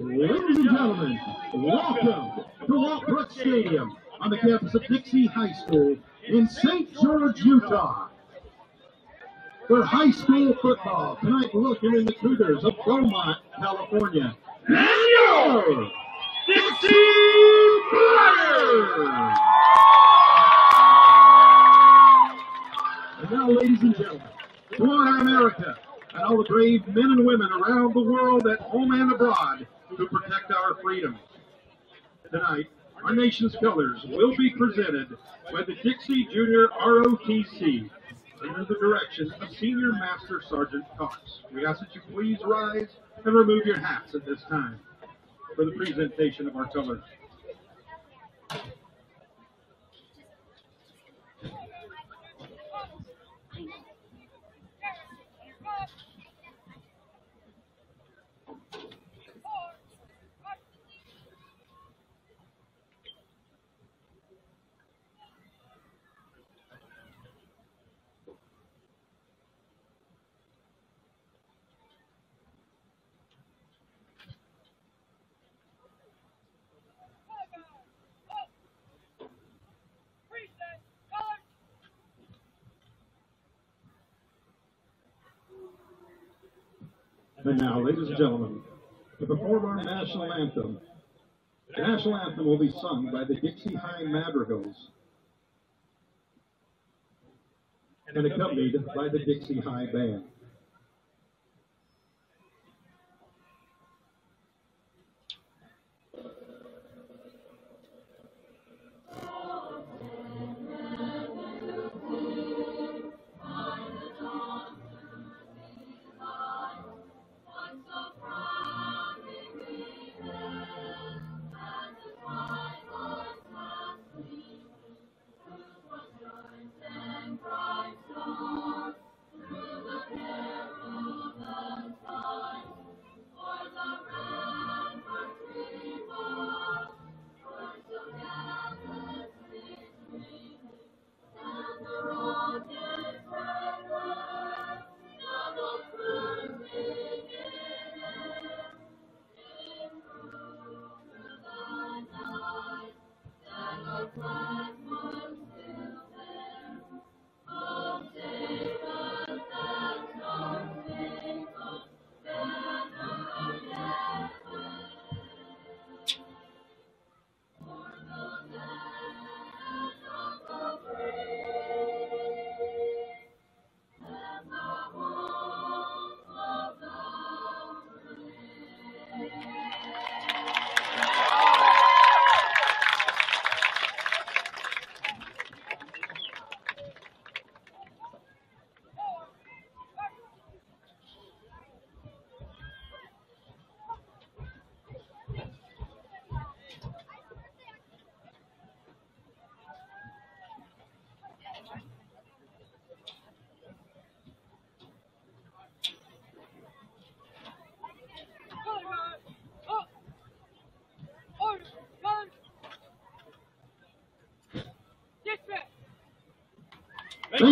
Ladies and gentlemen, welcome to Walt Brooks Stadium on the campus of Dixie High School in St. George, Utah. For high school football, tonight welcoming the Cougars of Beaumont, California. And your Dixie Flyers! And now, ladies and gentlemen, to honor America and all the brave men and women around the world at home and abroad who protect our freedoms. Tonight, our nation's colors will be presented by the Dixie Junior ROTC under the direction of Senior Master Sergeant Cox. We ask that you please rise and remove your hats at this time for the presentation of our colors. And now, ladies and gentlemen, to perform our national anthem. The national anthem will be sung by the Dixie High Madrigals and accompanied by the Dixie High Band.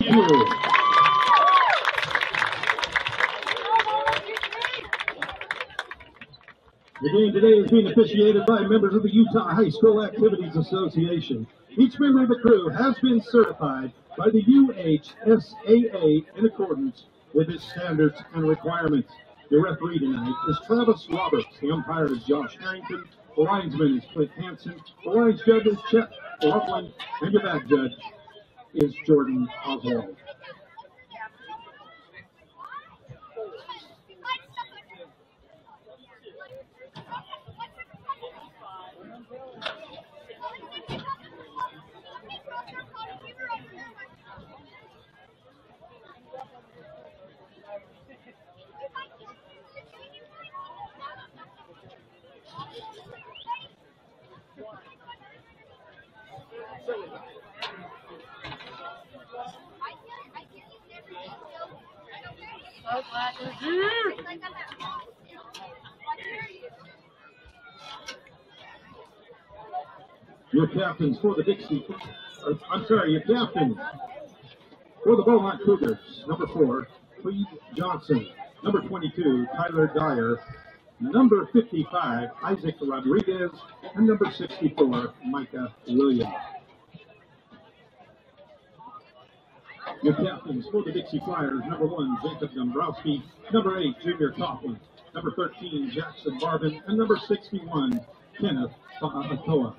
Thank you. The game today is being officiated by members of the Utah High School Activities Association. Each member of the crew has been certified by the UHSAA in accordance with its standards and requirements. The referee tonight is Travis Roberts. The umpire is Josh Harrington. The linesman is Clint Hansen. The lines judge is Chet Laughlin. And your back judge is Jordan Oswald. Your captains for the Dixie, uh, I'm sorry, your captain for the Beaumont Cougars, number four, Cleve Johnson, number 22, Tyler Dyer, number 55, Isaac Rodriguez, and number 64, Micah Williams. Your captains for the Dixie Flyers, number one, Jacob Dombrowski, number eight, Junior Coughlin, number 13, Jackson Barvin, and number 61, Kenneth Fa'atoa.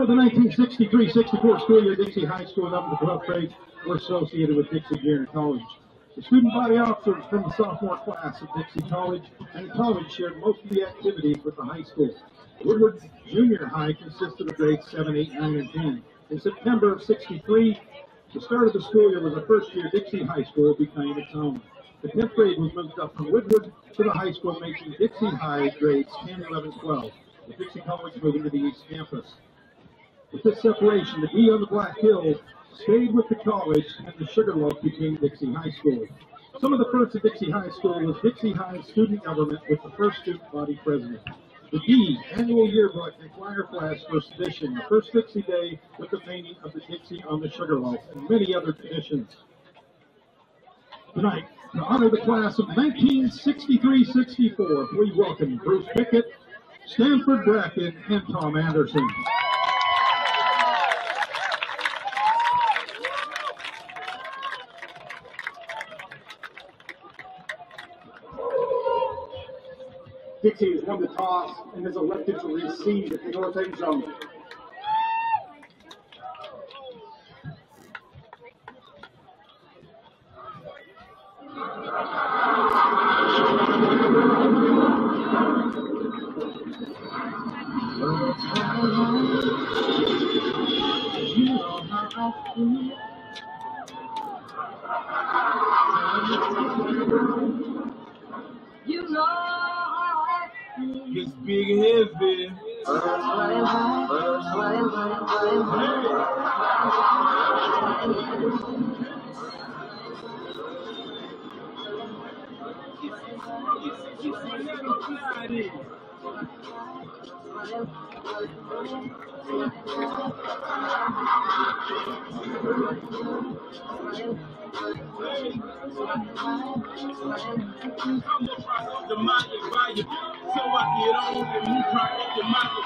The 1963-64 school year, Dixie High School and to 12th grade were associated with Dixie Junior College. The student body officers from the sophomore class at Dixie College and college shared most of the activities with the high school. Woodward Junior High consisted of grades 7, 8, 9, and 10. In September of 63, the start of the school year was the first year Dixie High School became its own. The 10th grade was moved up from Woodward to the high school, making Dixie High grades 10, 11, 12. The Dixie College moved to the East Campus. With this separation, the D on the Black Hills stayed with the college and the Sugarloaf became Dixie High School. Some of the first at Dixie High School was Dixie High student government with the first student body president. The D, annual yearbook and choir class first edition, the first Dixie Day with the painting of the Dixie on the Sugarloaf, and many other traditions. Tonight, to honor the class of 1963-64, we welcome Bruce Pickett, Stanford Bracken, and Tom Anderson. Dixie has won the toss and is elected to receive the north end zone. The mind volume, so I get on and the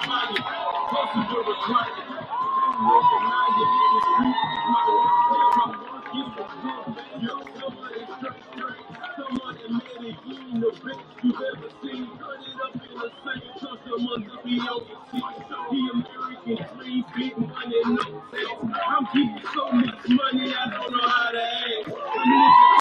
mind of. Hustle. The my. My work is the. You the best you've ever seen. Cut it up in the same trust. Someone to be on I'm keeping so much money, I don't know how to act.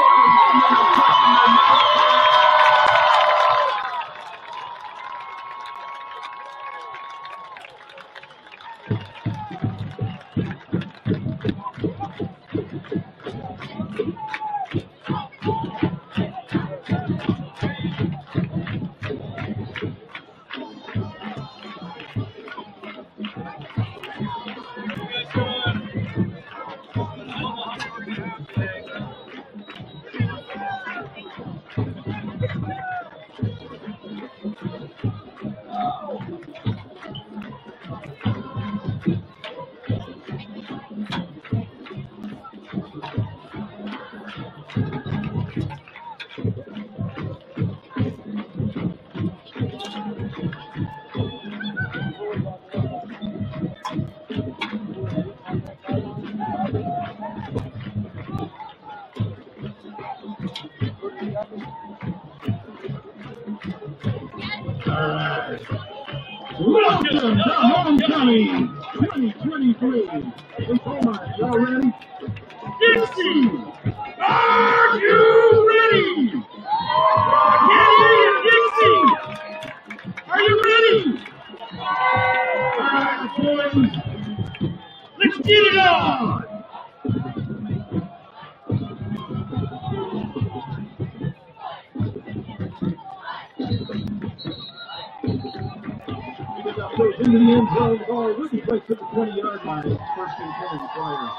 Into the end zone. Will be placed at the 20 yard line. First and 10, Flyers.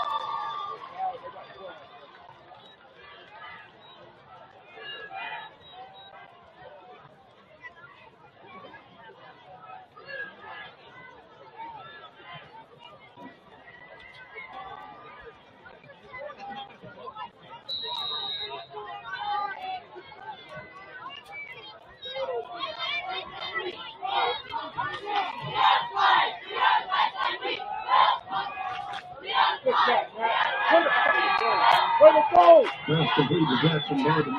Pass complete to Jackson Martin.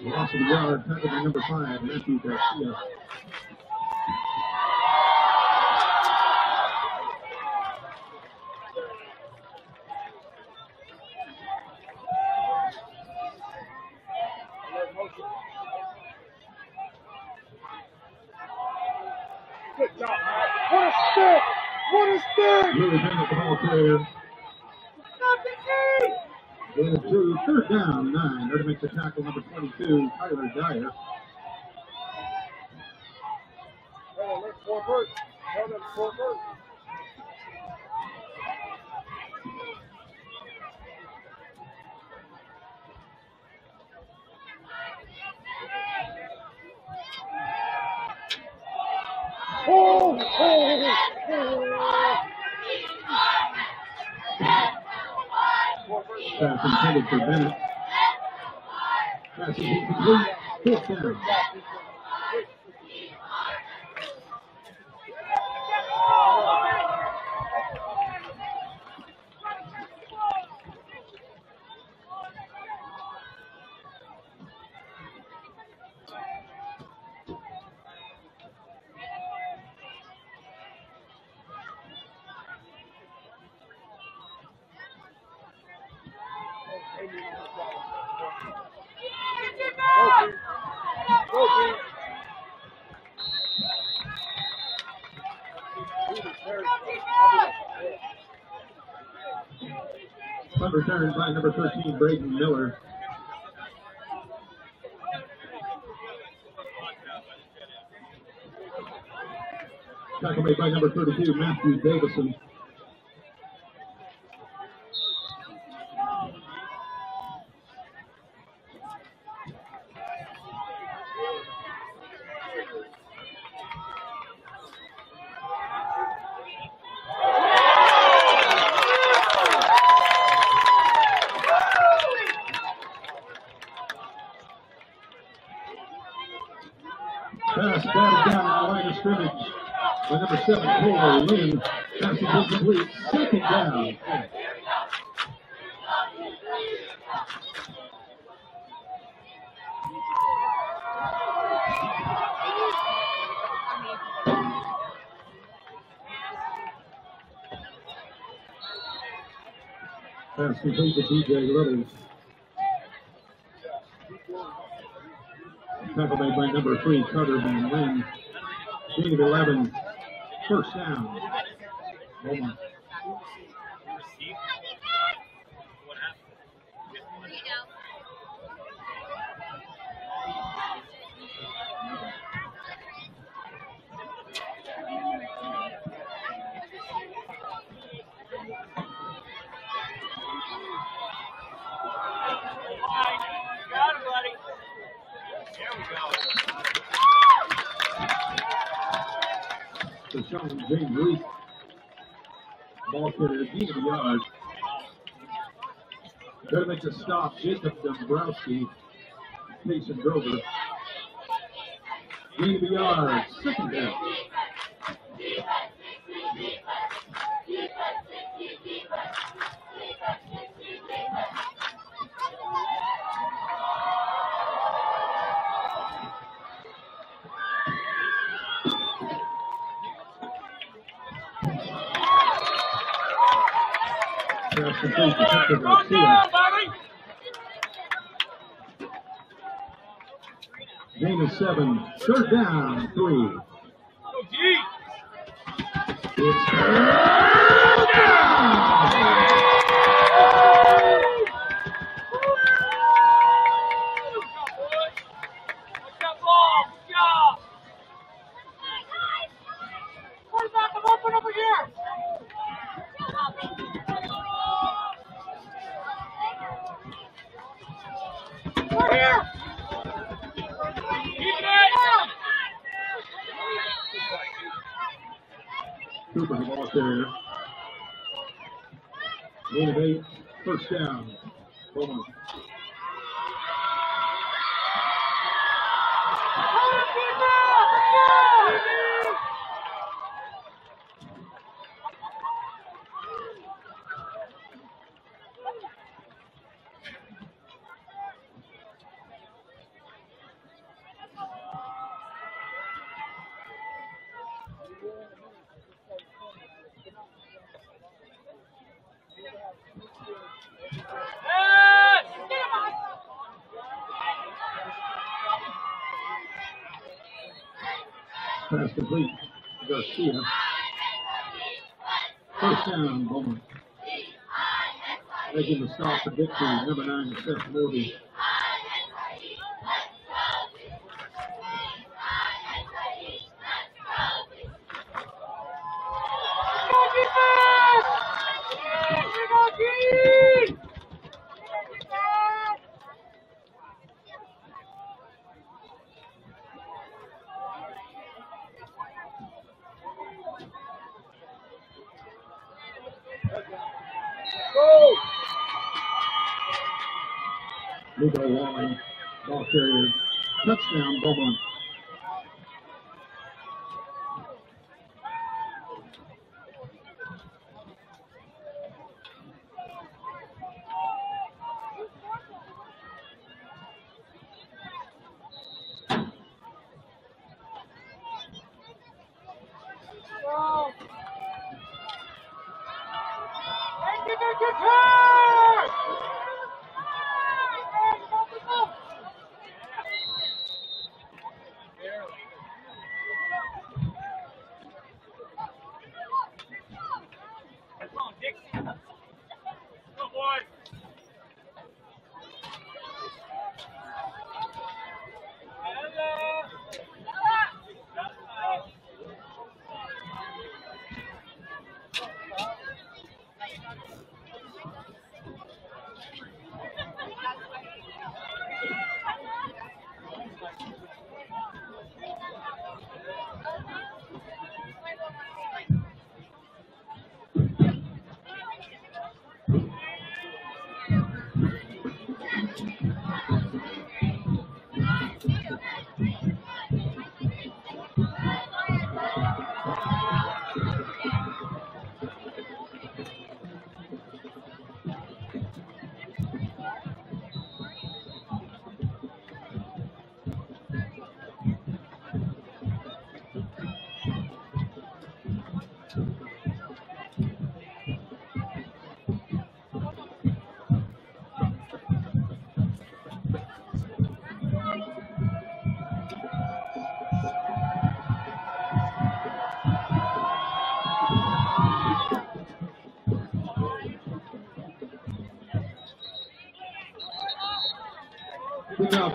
Loss of the yard, tackled by number five, Matthew Good job, Matt. What a stick! What a stick! Lewis in the ball carrier. Gain of two, third down, nine. There to make the tackle, number 22, Tyler Dyer. First. Oh, let's four first. Oh, oh, oh. Pass intended for Bennett. Pass is. Go, team. Punt return by number 13, Braden Miller. Tackle made by number 32, Matthew Davison. Pass batted down at the line of scrimmage by number seven, Cole Lynn. Pass is incomplete. Second down. Pass complete to DJ Little. Tackle made by number three, Carter Van Lynn. Gain of 11. First down. Beaumont. to Sean James Reese. Ball carrier, gain of a yard. Better make a stop. Jacob Dombrowski, Mason Grover. Yard, second down. Pass complete to Hector Garcia. Gain of seven, third down, three. It's third down. Cooper the ball there. Gain of eight, first down. Beaumont. Pass complete. Garcia. First down, Beaumont. Making the stop for victory, number nine, Seth Morby.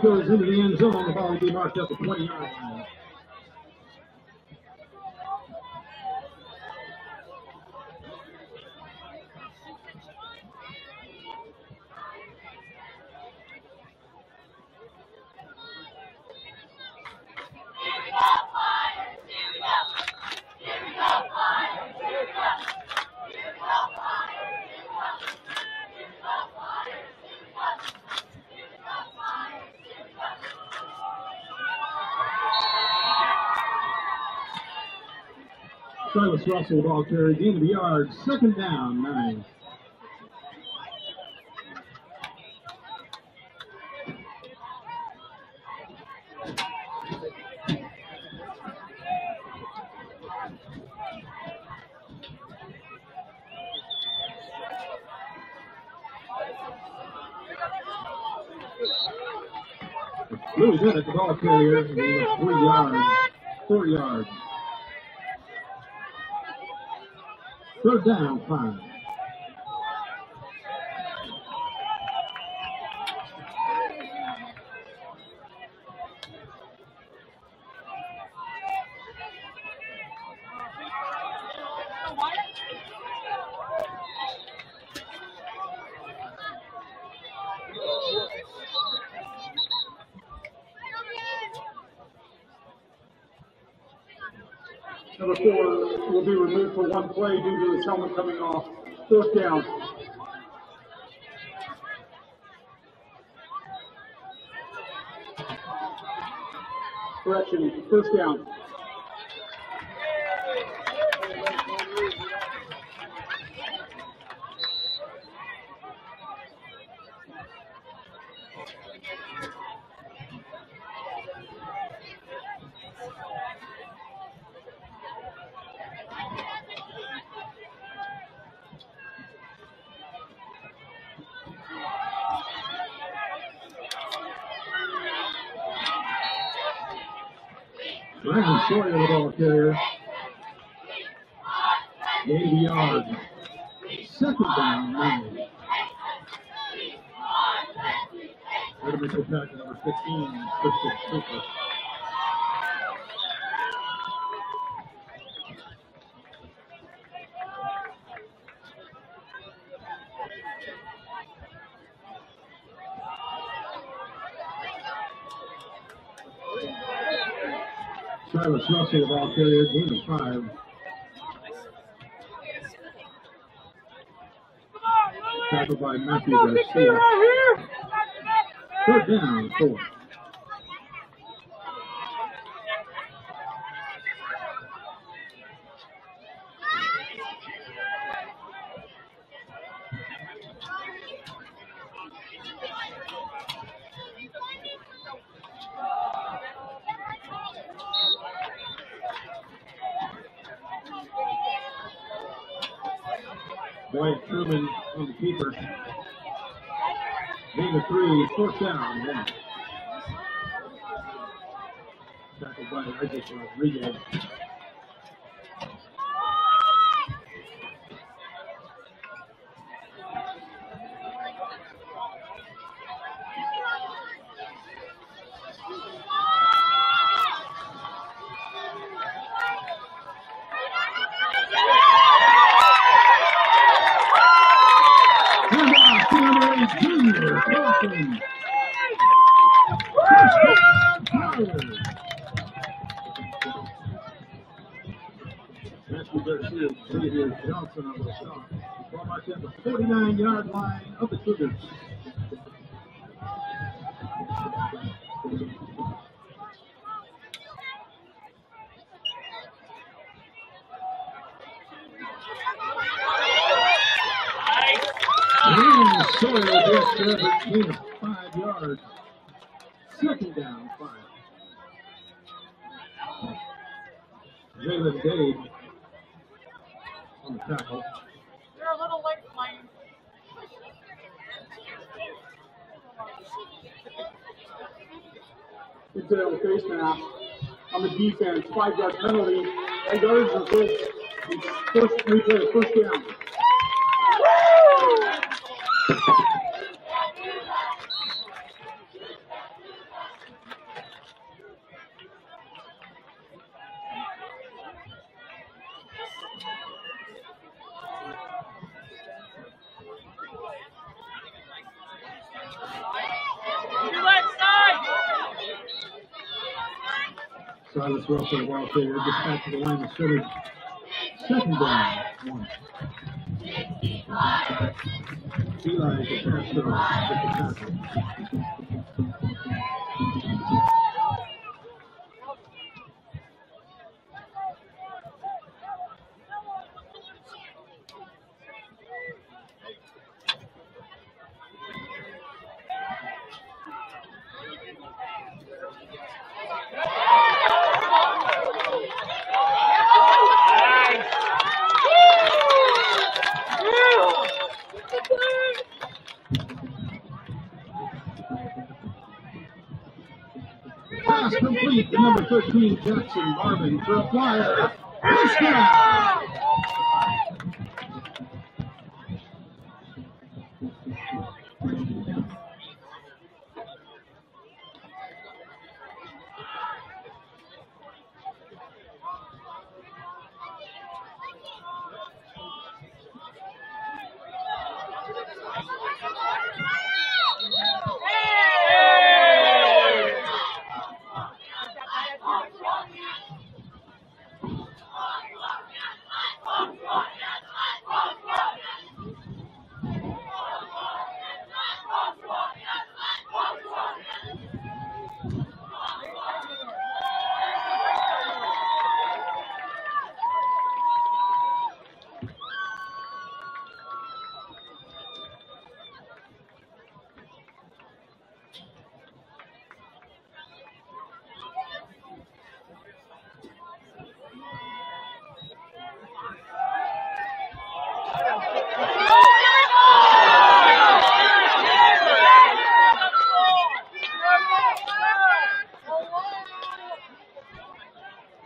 Goes into the end zone. The ball will be marked up at 20 yard Silas Russell, ball carrier, gain of the yard, second down, nine. Louis Bennett, the ball carrier, three yards, four yards. Third down, five. Coming off. Fourth down. Correction, first down. Brandon Sawyer, the ball carrier. Gain of yards. Second down, tackle number 15, Christian Cooper. Silas Russell, the ball carrier, five. Tackled by Matthew Garcia. Third down, four. Dwight Truman on the keeper. Gain of three, fourth down, one. Tackled by Regis Rodriguez. Handoff to number eight, junior, Coughlin. Touchdown, Tigers. Matthew Garcia, Xavier Johnson on the stop. Ball marked at the 49-yard line of the Cougars. Brandon Sawyer gets there, but gain of five yards. Second down, five. Jalen Dade on the tackle. You're a little late, Lane. It's a face mask on the defense. Five yard penalty. And are good. First first down. Silas Russell, the ball carrier, gets back to the line of scrimmage. Second down, one. Eli with the uh, tackle. pass complete to number 13, Jackson Marvin for a flyer. First down.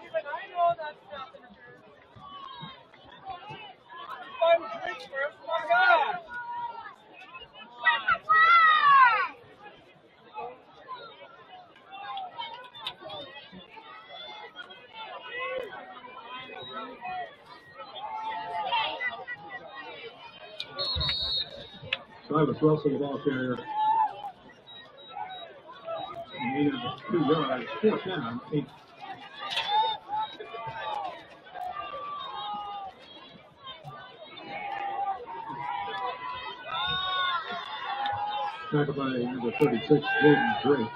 Even I know that's not interference. Five drinks first, my God. Travis Russell, the ball carrier. Gain of two yards, fourth down, eight. Tackled by number 36, Jaden Drake.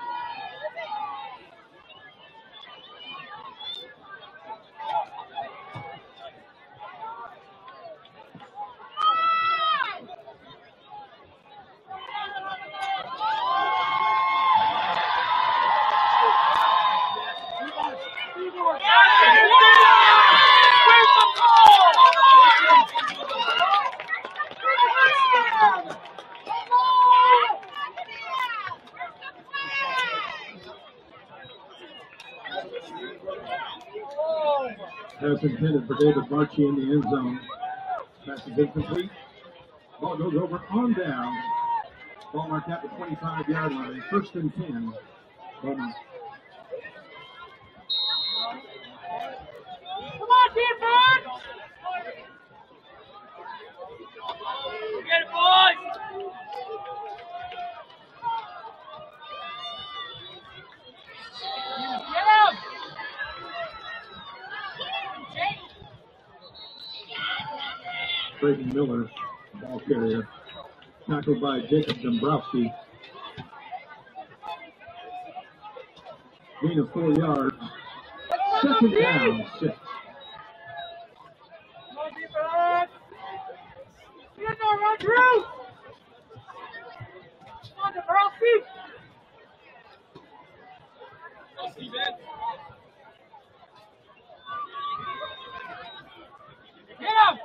Pass intended for David Marchi in the end zone. Pass is incomplete. Ball goes over on down. Ball marked at the 25 yard line. First and 10. Beaumont. Come on, defense! Get it, boys! Get him! Braden Miller, ball carrier. Tackled by Jacob Dombrowski. Gain of four yards. Second down, six. Come on, defense! Get there, run through! Come on, Dombrowski! Get him!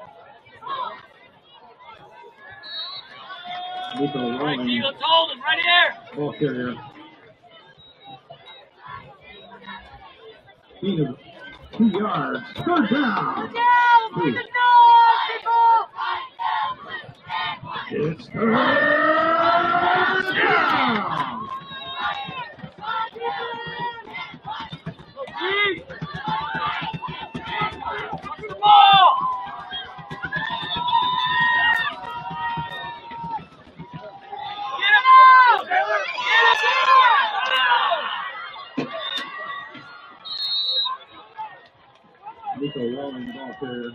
Nico Right, Rowling, Eagle told him, right ball carrier. Gain of two yards. Third down. Down! Two. Bring it down, people! It's third down. Keith! Look at the ball! Get him out! Get him out! Nico Rowling, ball carrier.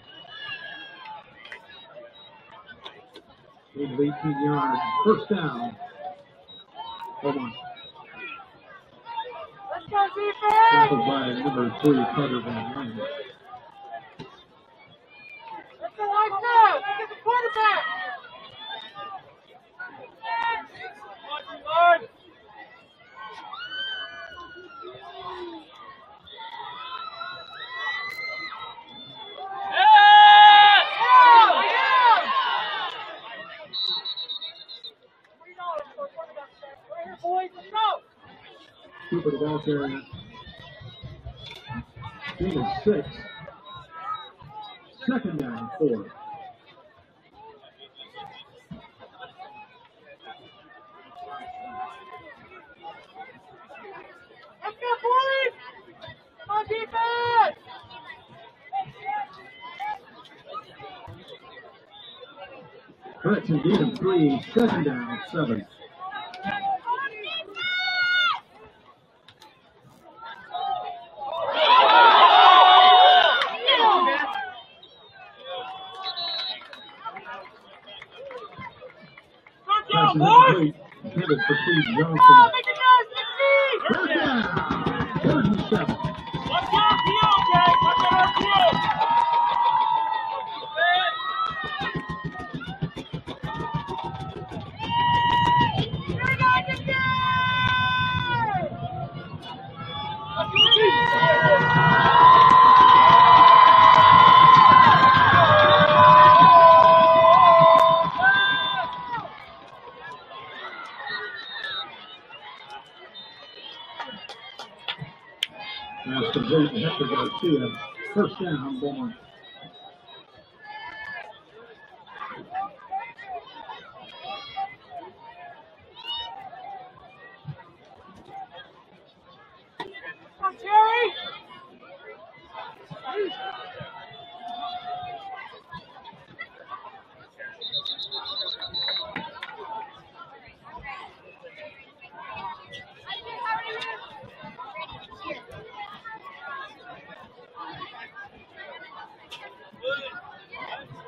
Gain of 18 yards. First down. Hold on. Let's go, defense! Tackled by number three, Carter Van Lane. Let's go like that! Get the quarterback! Watch Lord! Yes! Right here, boys, let's go! Cooper, the ball carrier. Of six. Second down, four. Let's go! On, defense! Three. Second down, seven. Good Pass job, is boys! incomplete. Intended for Cleve Come Johnson. on, make it guys, 16! First down, third and seven. Let's go, RPO, Jay! Let's go, RPO! Here we go, get there! Let's go, defense! Pass complete. Hector Garcia. First down, Beaumont. Come on, Terry!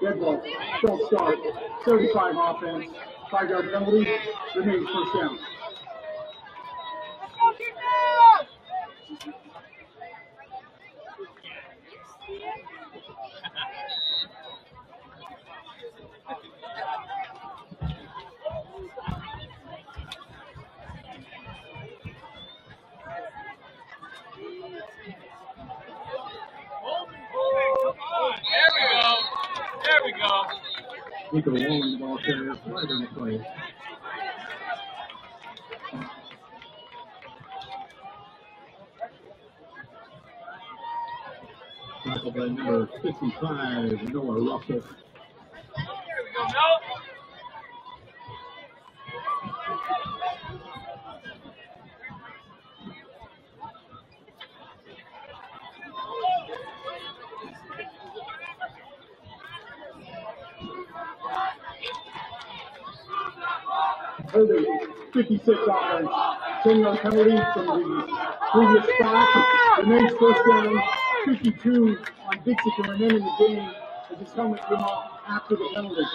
Dead ball. Don't start. 35 offense. Five yard penalty. Remains first down. Let's go, defense! There we go. There we go. Nico Walling, ball carrier, right in the play. Tackled by number 55, Noah Russell. There we go, Mel. Holding 56 offense. 10 yard penalty from the previous spot. Remains first down. 52 on Dixie to remain in the game his helmet came off after the penalty.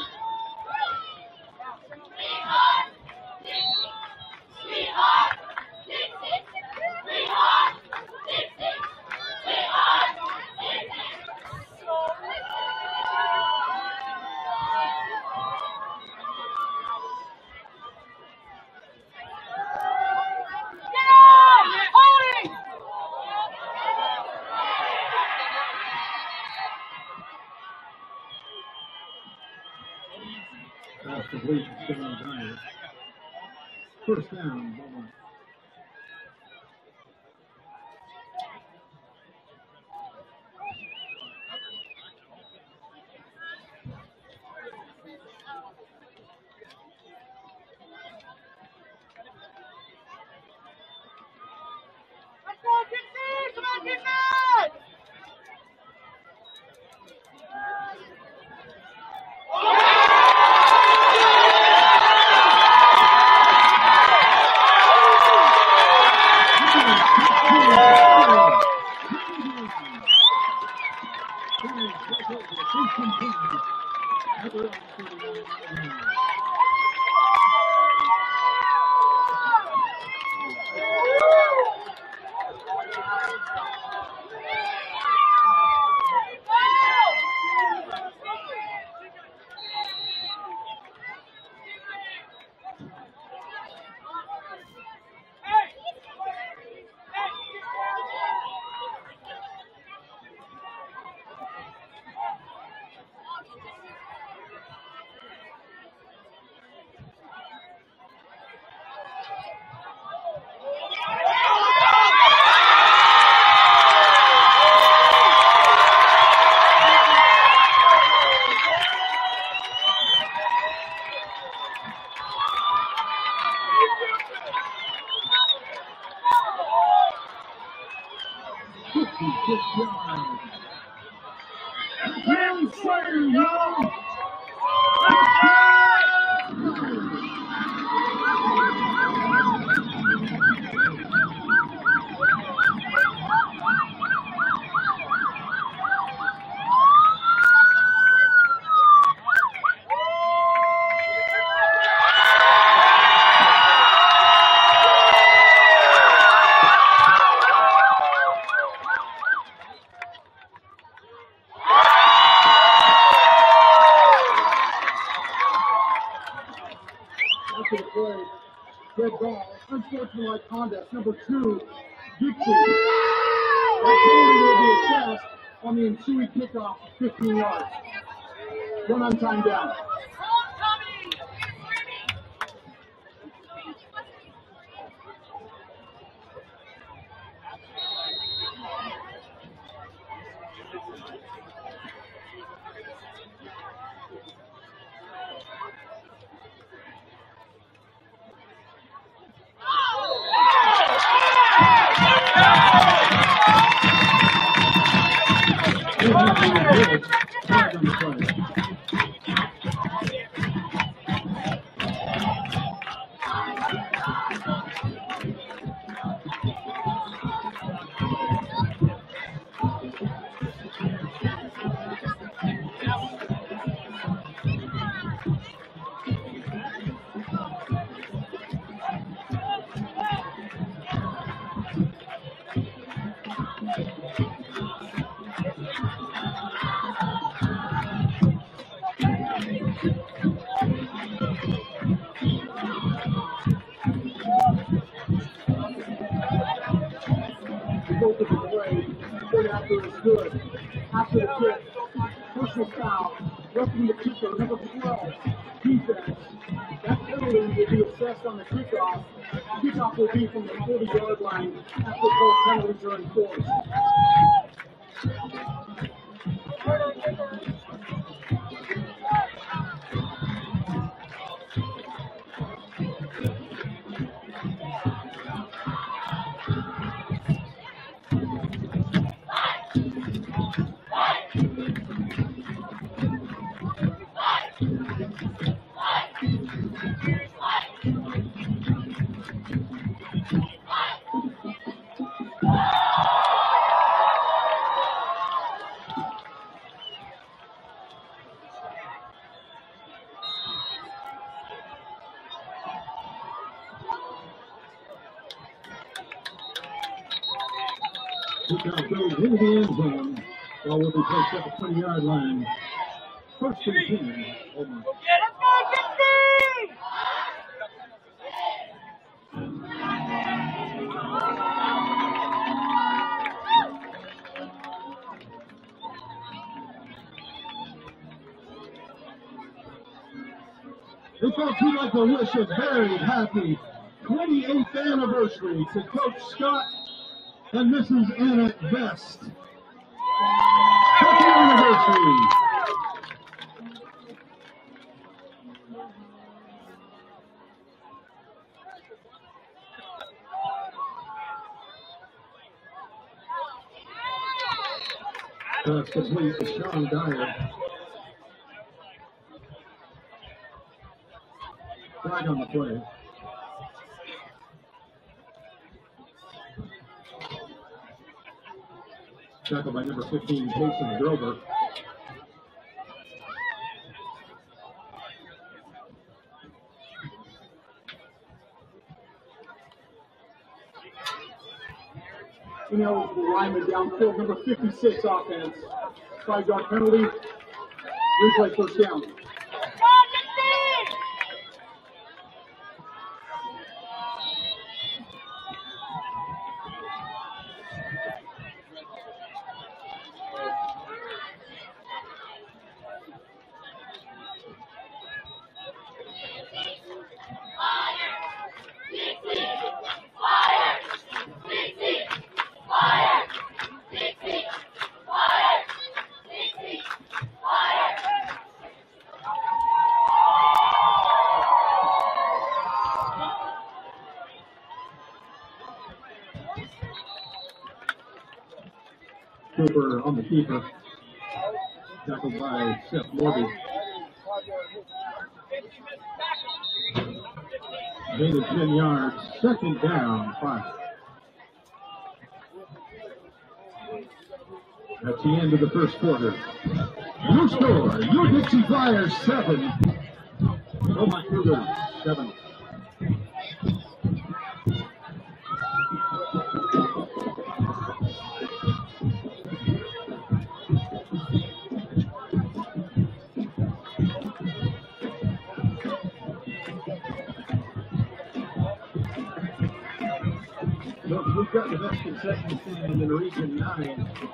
Unsportsmanlike conduct. Number two, Dixie. That penalty will be assessed on the ensuing kickoff, 15 yards. Run on time down. Kickoff goes into the end zone. Ball will be placed at the 20 yard line. First and 10. Omaha. They thought he'd like to wish a very happy 28th anniversary to Coach Scott and Mrs. Anna Best. Happy anniversary! Pass complete to Sean Dyer. Flag on the play. Tackled by number 15, Jason Grover. You know, the lineman downfield, number 56 offense. Five yard penalty. Replay first down. Keeper. Tackled by Seth Morby. Gain of 10 yards. Second down, five. That's the end of the first quarter. Your score, your Dixie Flyers seven. Oh, Beaumont Cougars seven.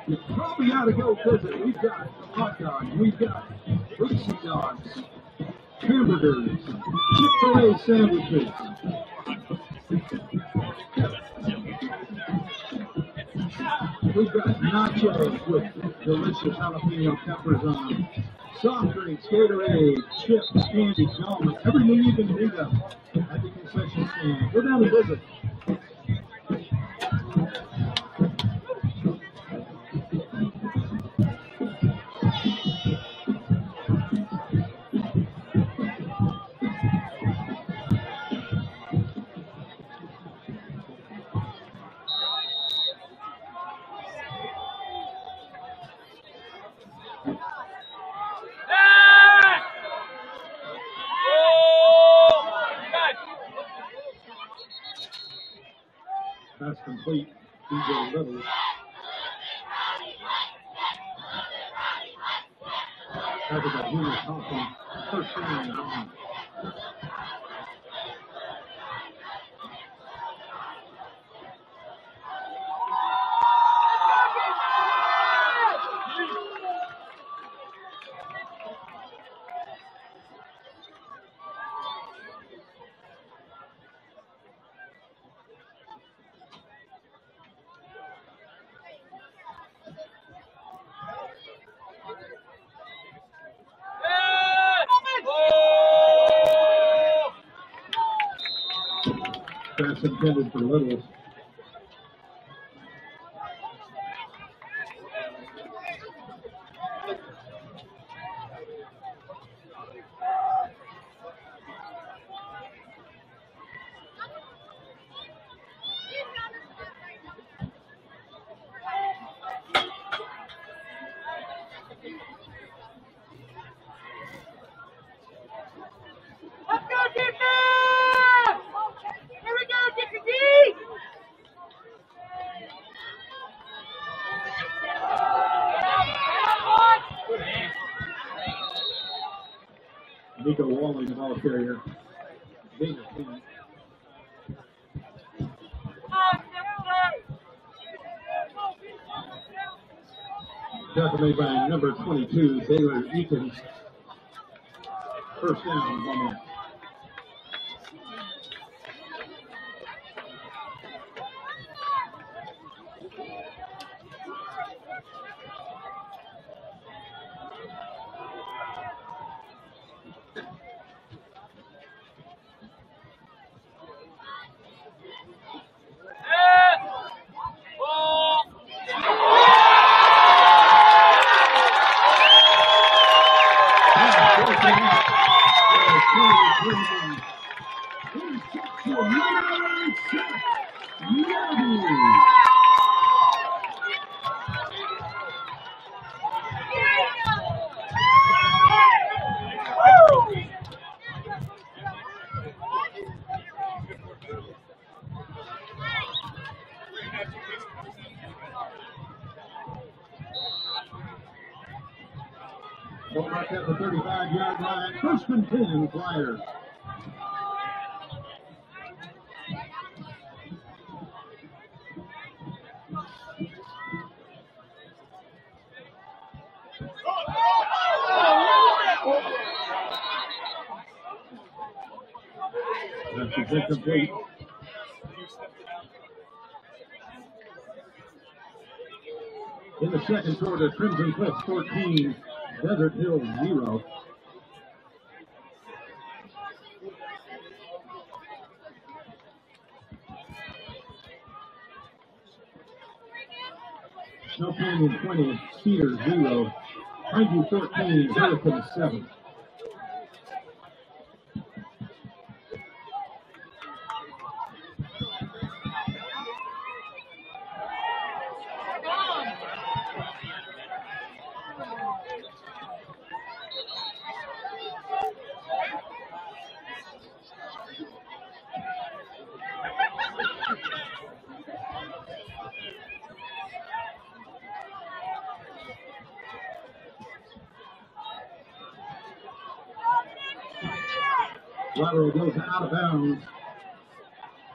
You probably ought to go visit. We've got hot dogs, we've got Brixie dogs, hamburgers, Chick-fil-A sandwiches. We've got nachos with delicious jalapeno peppers on them. Soft drinks, Gatorade, chips, candy, gum, everything you can think of at the concession stand. Go down and visit. Little. Tackle by Junior Thompson. First! Intended for Little. Let's go, defense! Here we go, Dixie D! Nico Walling, the ball carrier. Gain of 10. Tackle made by number 22, Taylor Eakins. First down, Beaumont. Hey! Oh! Beaumont at the 35 yard line. First and 10, Flyers. That's a big complete. Second quarter, Crimson Cliffs 14, Desert Hill 0. Snow Canyon 20, Cedar 0. Highview 14, Hurricane 7. Lateral goes out of bounds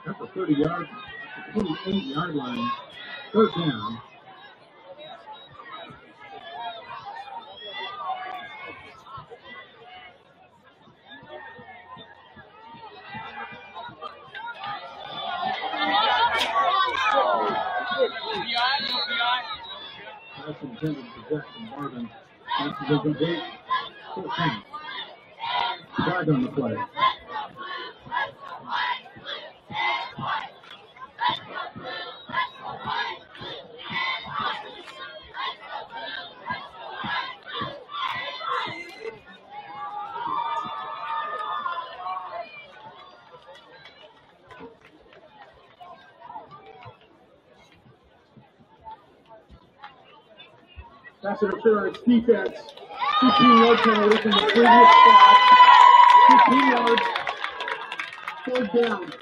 at the 30 yard, 28 yard line. Third down. That's intended for Jackson Marvin. That's the complete 14. Flag on the play. Pass interference defense. 15 yard penalty from the previous spot. 15 yards. Third down.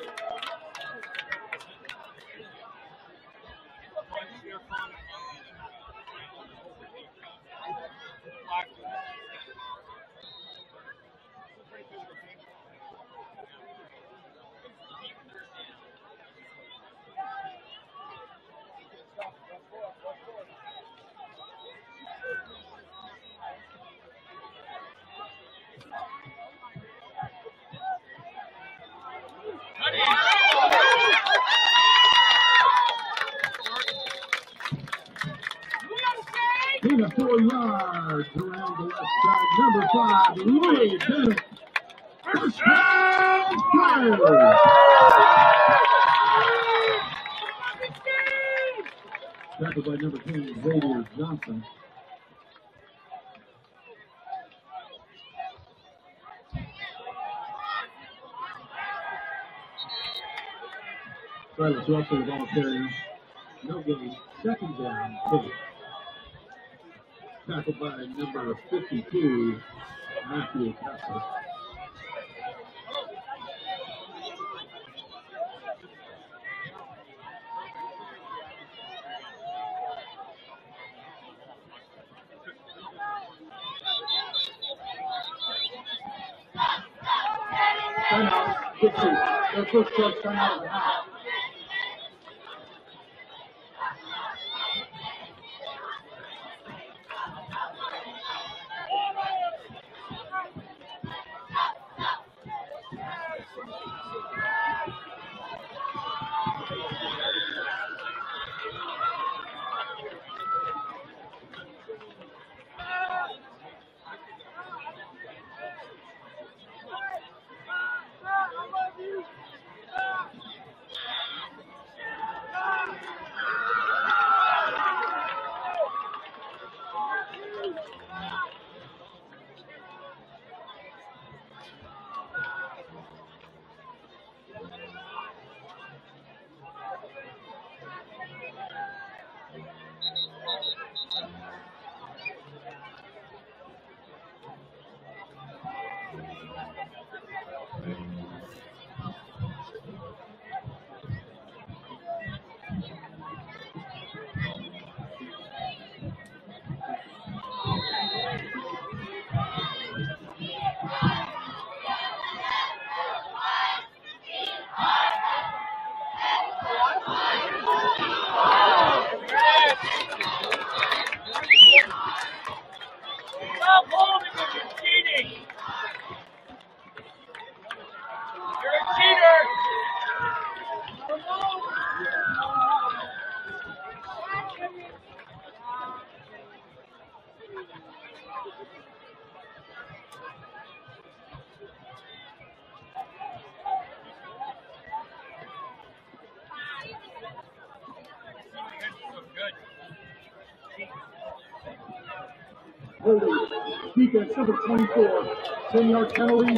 Gain of four yards around the left side. Number five, Lee Bennett. First down play. Tackled by number 10, Xavier Johnson. Silas Russell, ball carrier. No gain. Second down, Pivot. Tackled by number 52, Matthew Kessler. Timeout. Their first choice timeout Defense number 24, 10 yard penalty.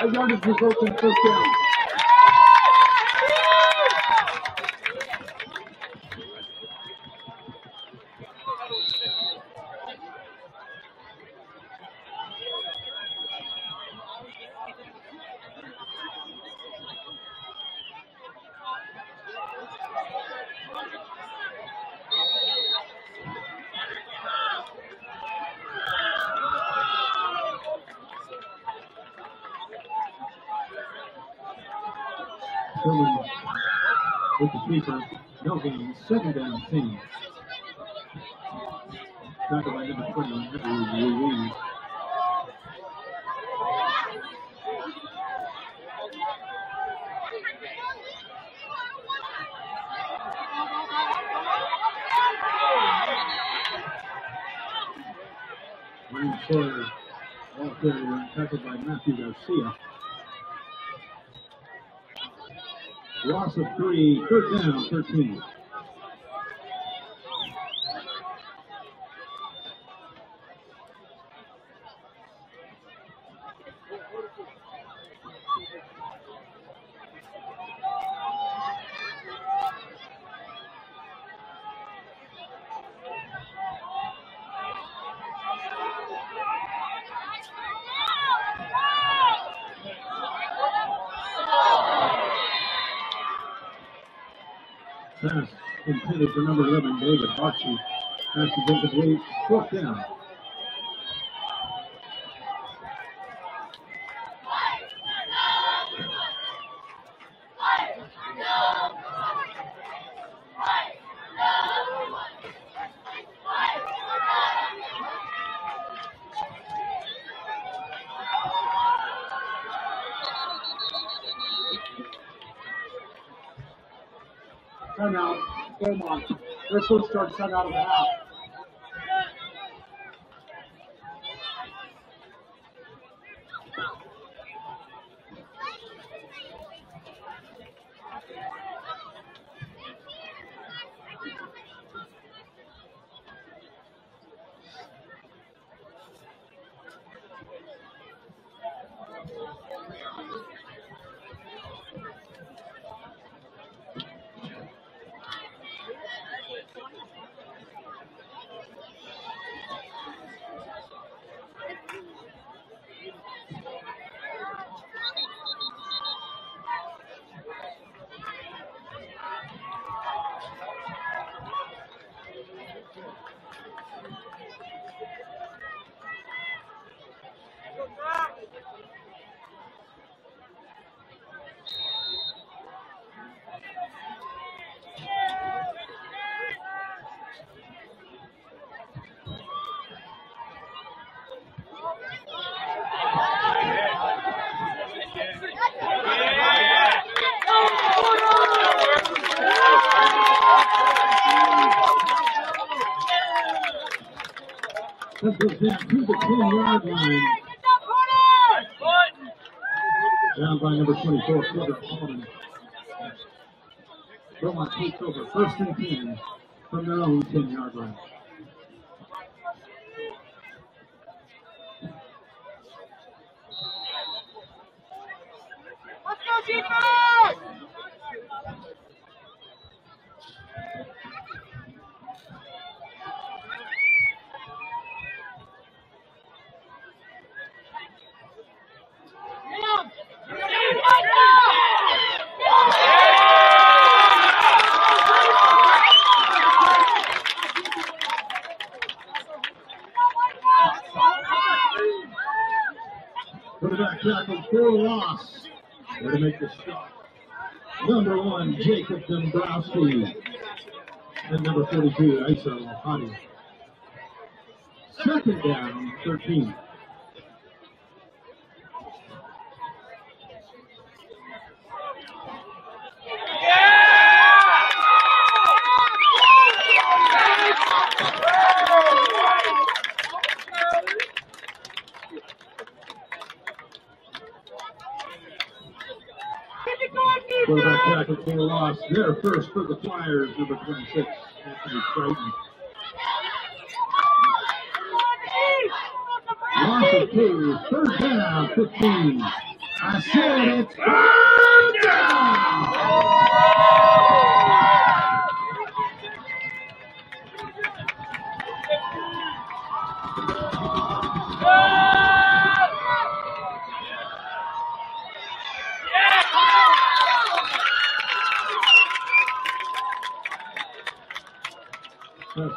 That yardage results in first down. Tillman with the sweeper. No gain. Second down, 10. Tackled by number 20, Henry Ruiz. Ryan Sawyer, carrier, tackled by Matthew Garcia. Loss of three, third down, 13. Pass intended for number 11, David Archie. Pass is incomplete, fourth down. Timeout, Beaumont. Their first to the 10 yard line. Down by number 24, Trevor Alden. Beaumont takes over first and 10 from their own 10 yard line. Let's go, defense! Quarterback tackle for a loss. There to make the stop. Number Jacob Dombrowski. And number 42, Isa Lahadi. Second down, 13. tackle for a loss. there first for the Flyers, number 26, Anthony Crichton. Loss of two, third down, 15. I said it's third down!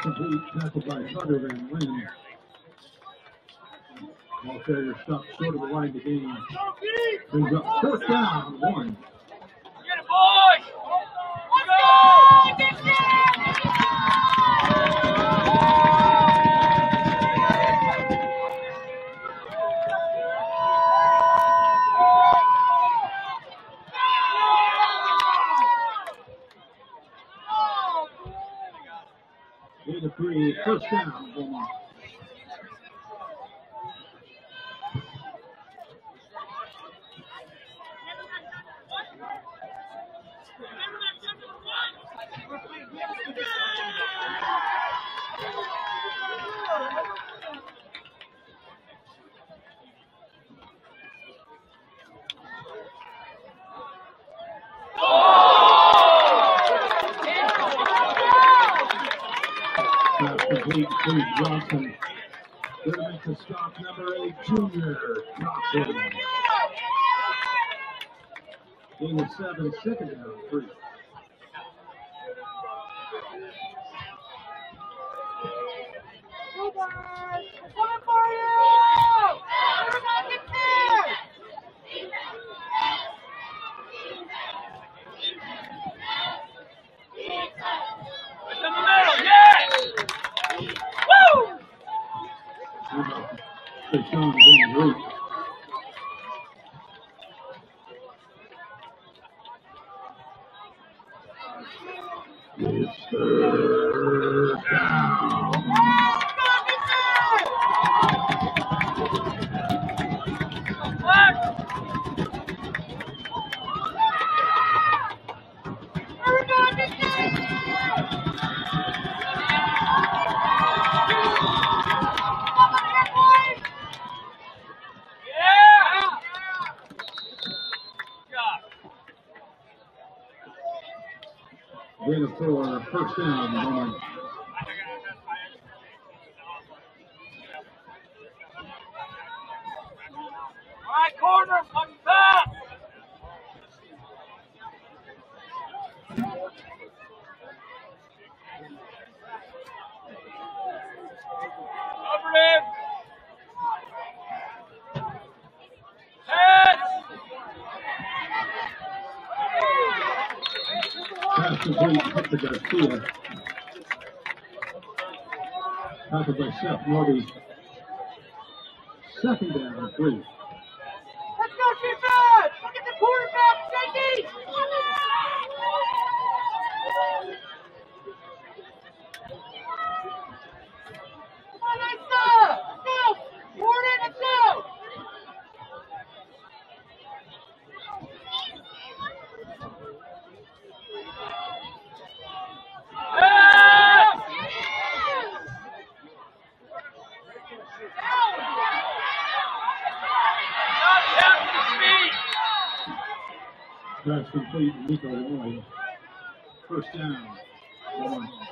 Complete tackle by Sutter Van Lynn. Ball carrier stopped short of the line to gain. Brings up first down, one. seven second down, three. Costa Garcia. Tackled by Seth Norby. second down, three. complete Nico Lloyd. First down. One.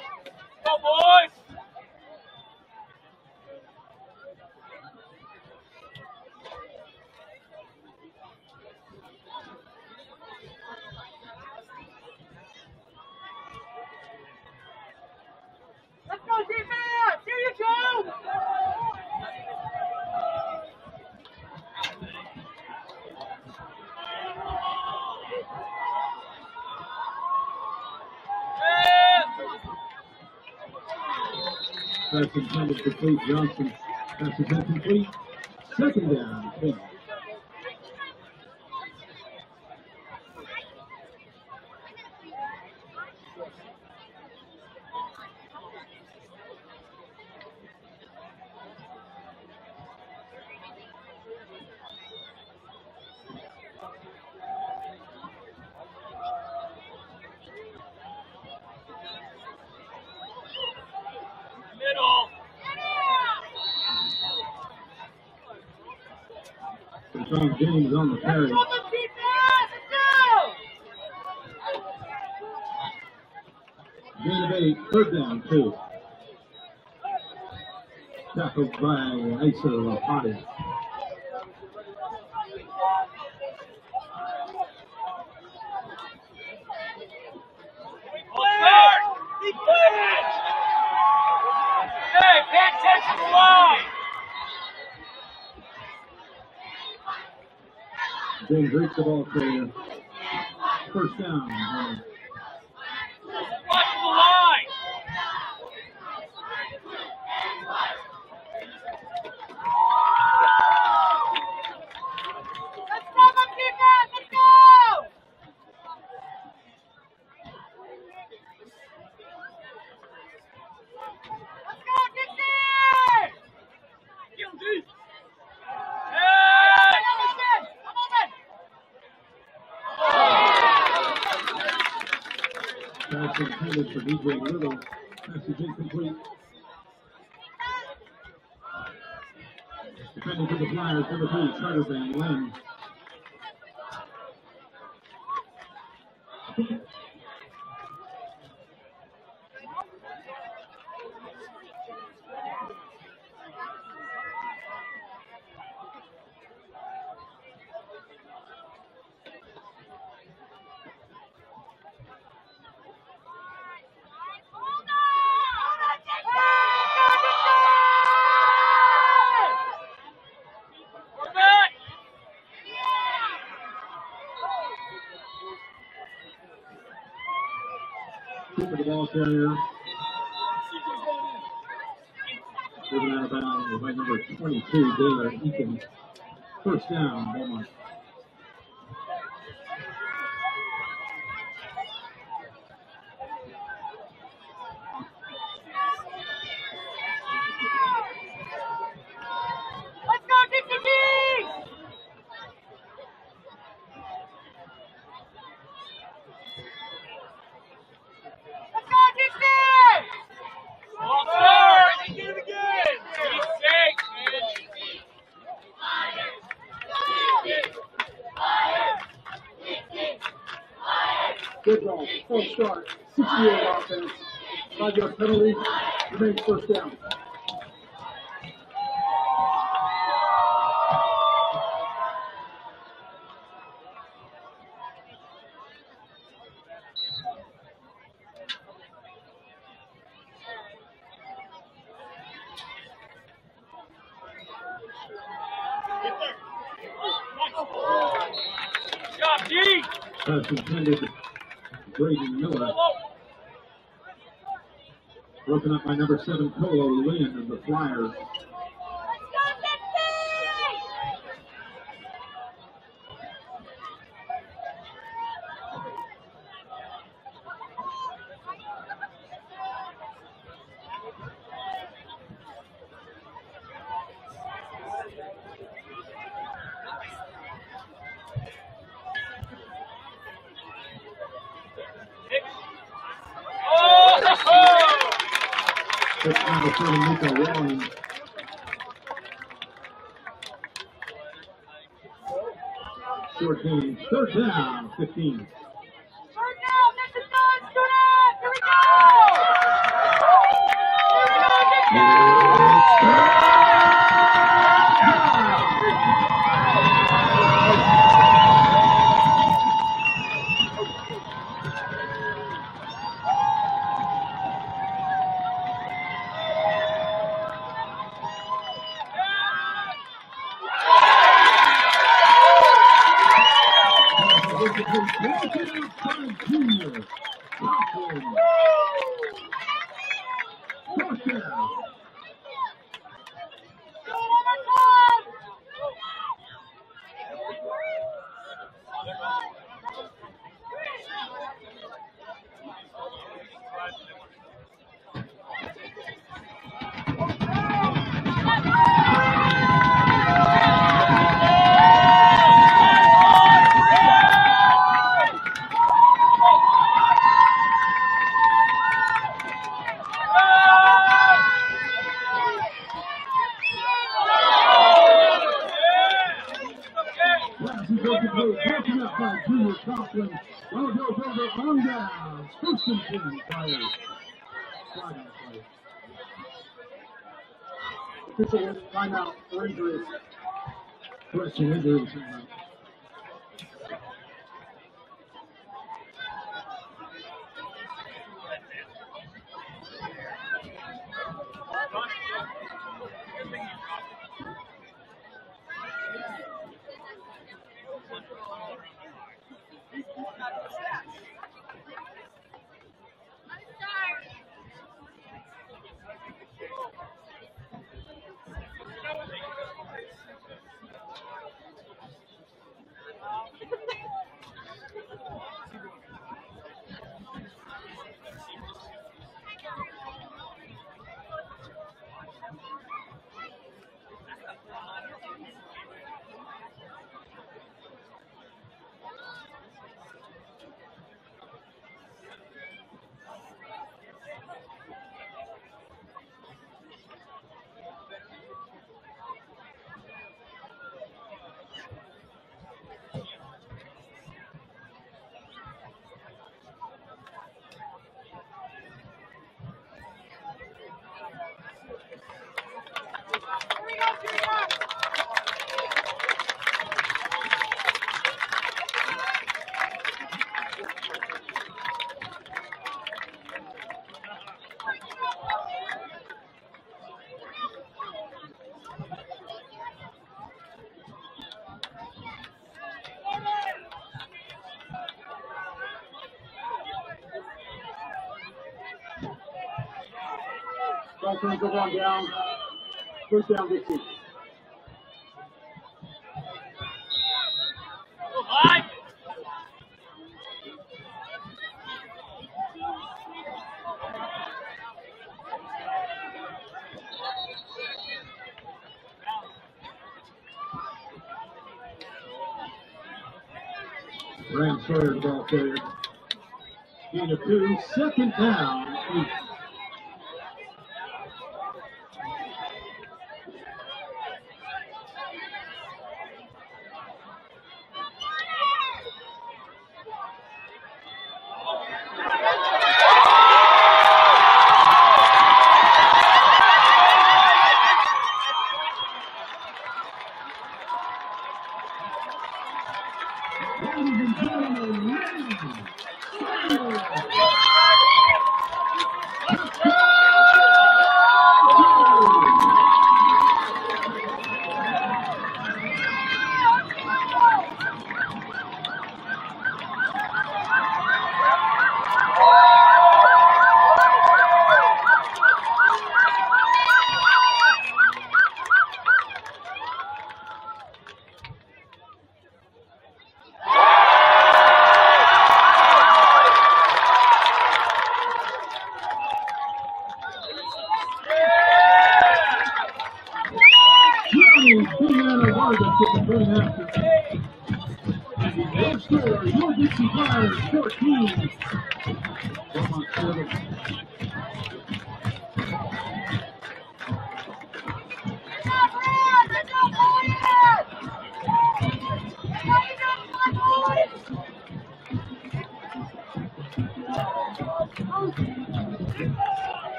by For Clay Johnson. That's that complete. Second down, on the parry. Gain of eight, third down, two. Tackled by Great Reeks the ball first down. for DJ Little. Message incomplete. Defending for the Flyers, number three, Carter Van Lynn. 22 Baylor can. First down, Beaumont. broken up by number seven Colo, Lynn of the Flyers. the scene. Jackson, down. Good down, Dixie. Sawyer, ball carrier. Gain two, second down, eight.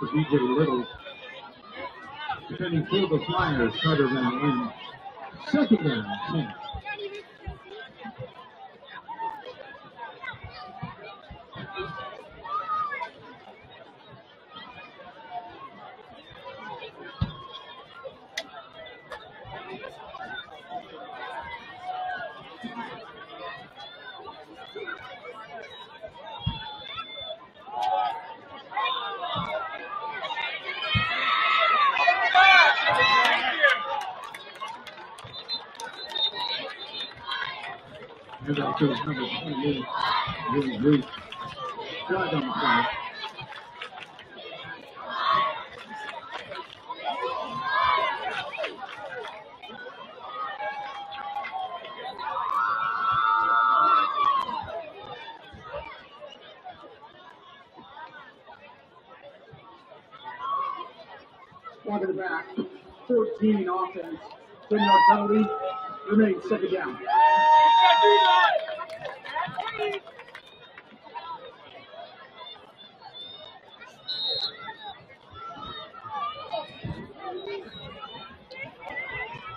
For DJ Little. Defending for the Flyers, Carter Van Lynn. Second down, 10. Here that goes number 28, Willie Ruth. Drive on the play. Back. 14 offense. 10 yard penalty. Remains second down.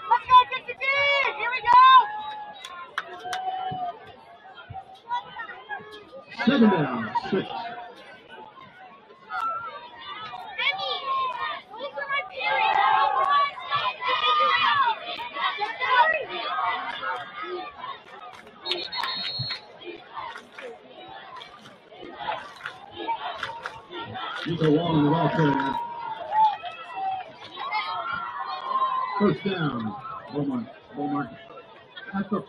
Let's go, get the D! Here we go! Second down, six. Nico Wong, the ball carrier. First down, Beaumont. Beaumont at the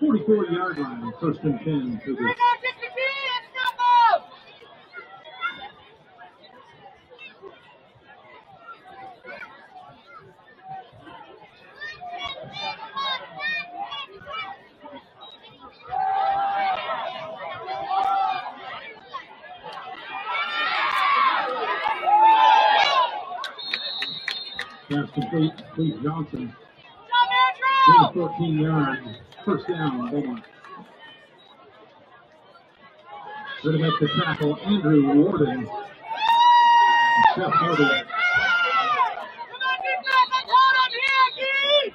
44 yard line, first and 10 to the we go, get the D! Let's go! pass complete. Johnson, Come, gain Andrew! 14 yards, first down. Going to make the tackle, Andrew Warden. Step forward. Come on, defense! Let's hold on here, D!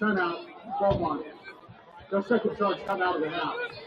Timeout. Beaumont. No second charge come out of the house.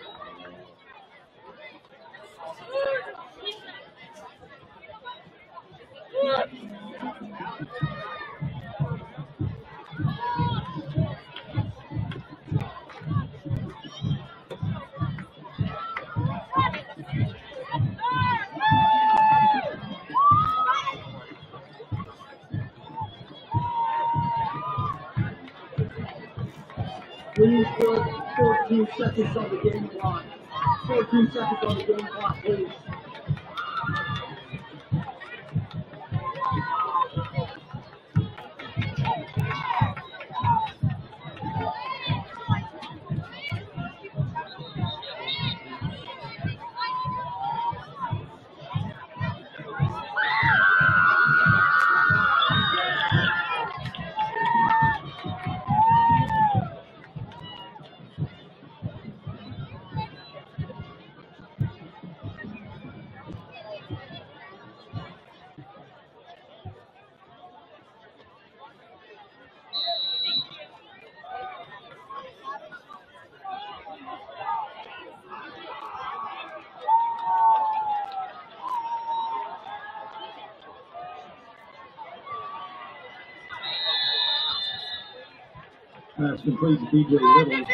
Come praise Come DJ Little.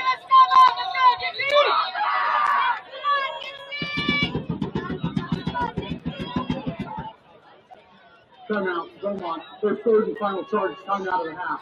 Timeout, Beaumont, their third and final charge, timeout of the half.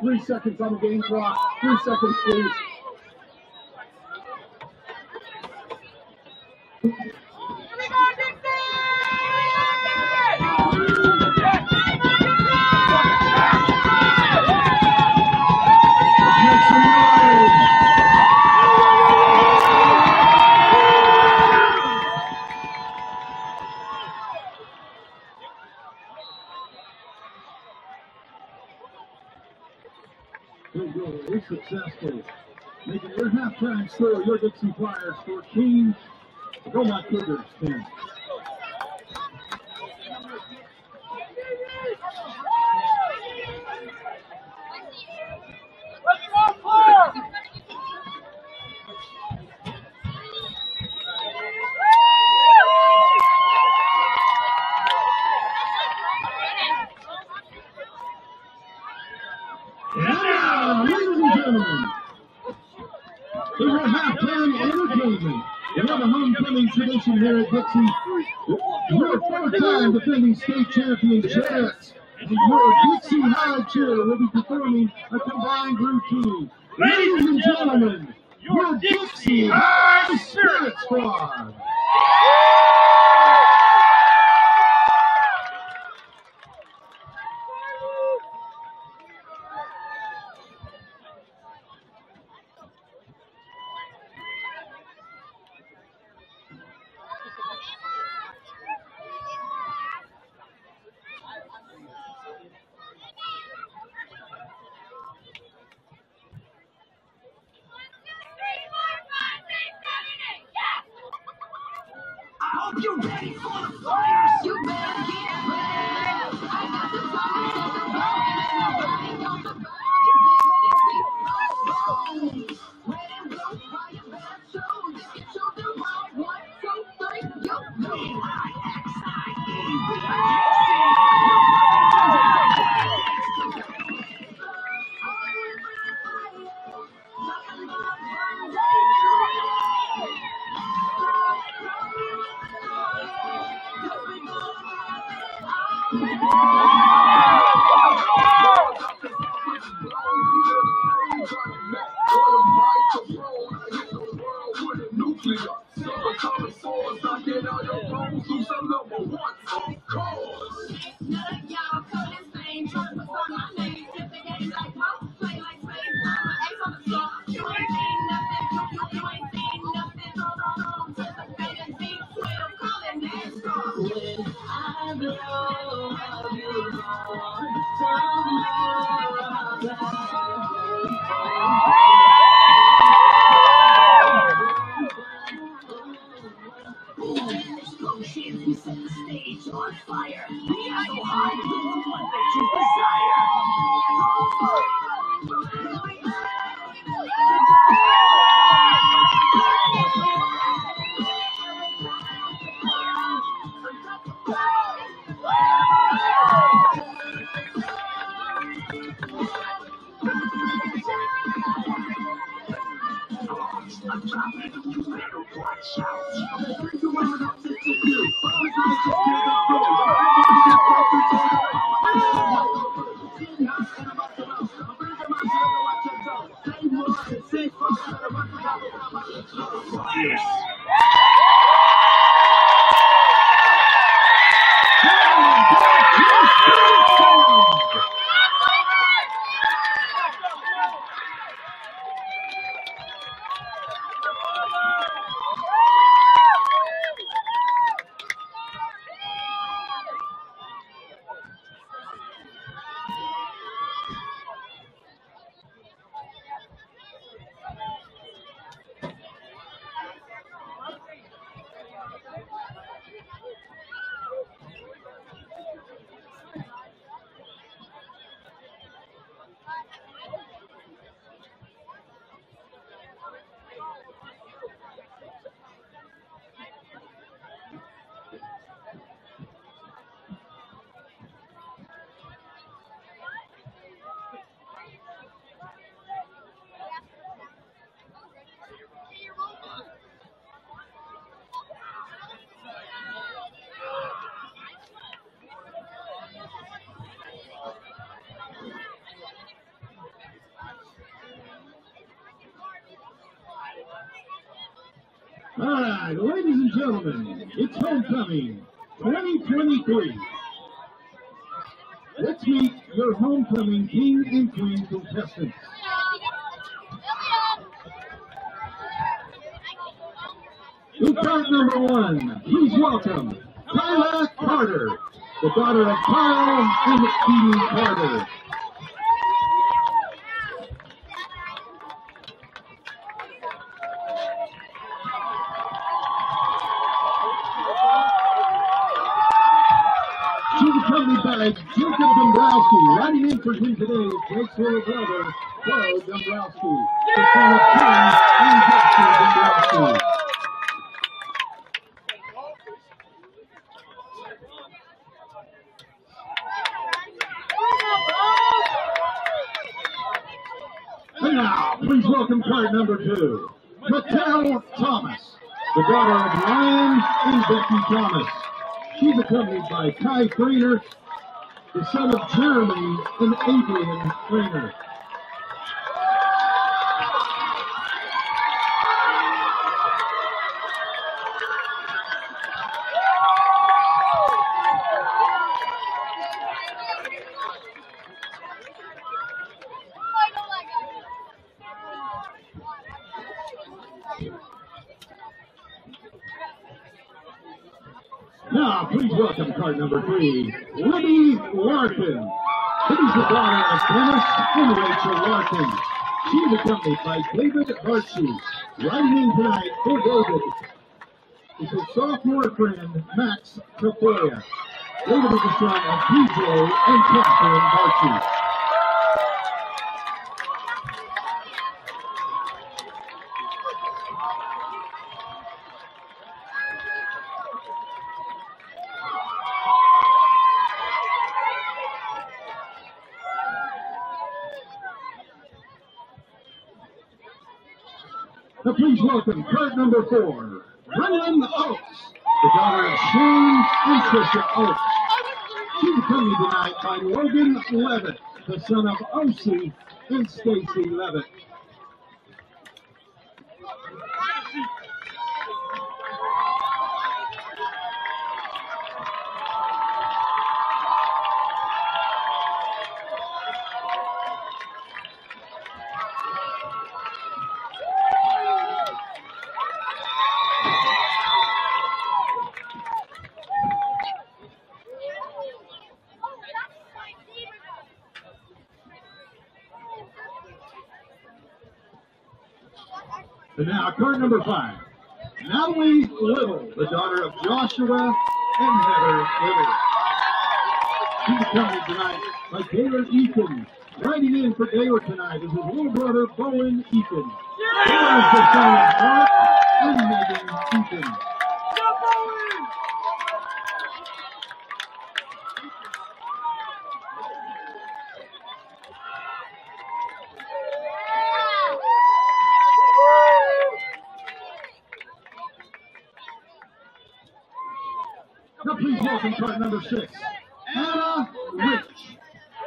Three seconds on the game clock. Three seconds, please. Making your halftime score, your Dixie Flyers 14, Go Not Cougars 10. here at Dixie. Your four-time defending state champion Jets and your Dixie High Cheer will be performing a combined routine. Ladies and gentlemen, your Dixie High gentlemen, it's homecoming 2023. Let's meet your homecoming king and queen contestants. Card number one, please welcome Kyla Carter, the daughter of Kyle and Edie Carter. She's accompanied by Jacob Dombrowski. Riding in for him today is Jake's little brother, Bo Dombrowski, the son of Ken and Jesse Dombrowski. And now, please welcome card number two, Mattel Thomas, the daughter of Ryan and Becky Thomas. She's accompanied by Kai Trainer, the son of Jeremy and Adrian Trainer. Now, please welcome card number three, Libby Larkin. Libby's the daughter of Dennis and Rachel Larkin. She's accompanied by David Archie. Riding in tonight for David is his sophomore friend, Max Tafoya. David is the son of PJ and Catherine Archie. Now please welcome card number four, Brennan Oaks, the daughter of Shane and Trisha Oaks. She's accompanied tonight by Logan Levitt, the son of O.C. and Stacy Levitt. Card number five, Natalie Little, the daughter of Joshua and Heather Little. She's accompanied tonight by Taylor Eaton. Riding in for Taylor tonight is his little brother, Bowen Eaton. Bowen is the son of Mark and Megan Eaton. Now please number six, Anna Rich.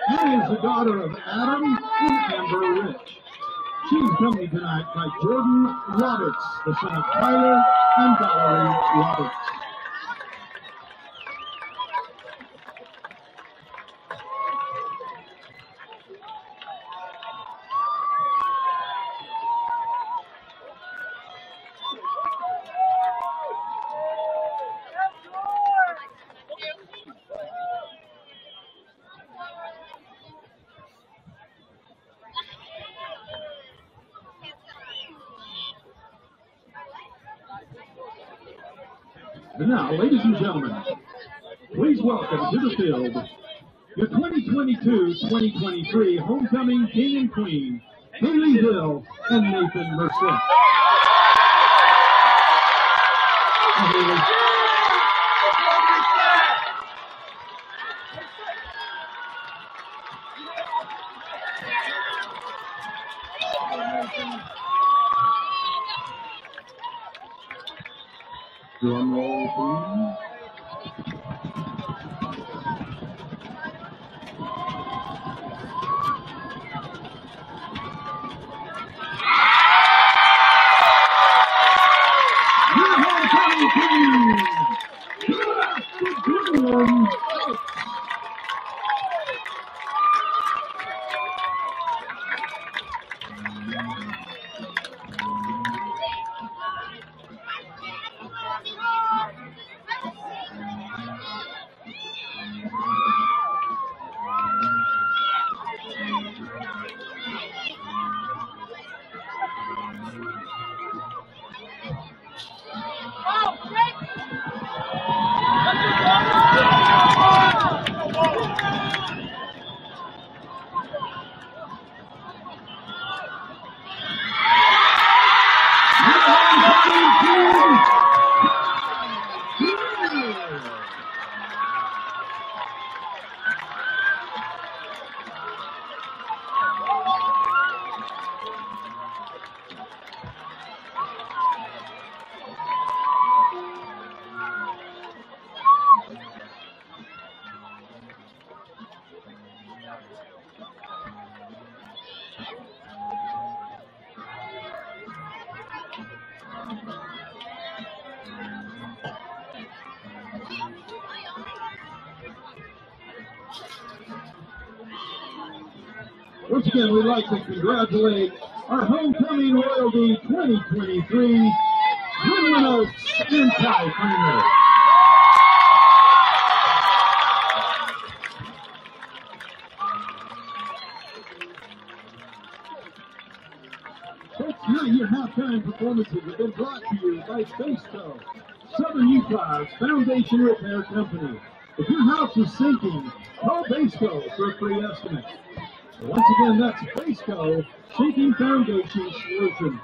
Anna is the daughter of Adam and Amber Rich. She's accompanied tonight by Jordan Roberts, the son of Tyler and Valerie Roberts. And now, ladies and gentlemen, please welcome to the field your 2022-2023 homecoming king and queen, Haley Hill and Nathan Merced. Again, we'd like to congratulate our homecoming royalty 2023, Goodwin Oaks and Folks, tonight your halftime performances have been brought to you by Baseco, Southern Utah's Foundation Repair Company. If your house is sinking, call Baseco for a free estimate. Once again, that's Baseco Sinking Foundation Solution.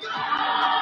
Yeah!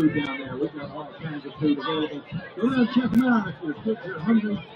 food down there. We've got all kinds of food available. Go down and check them out if your kids are hungry.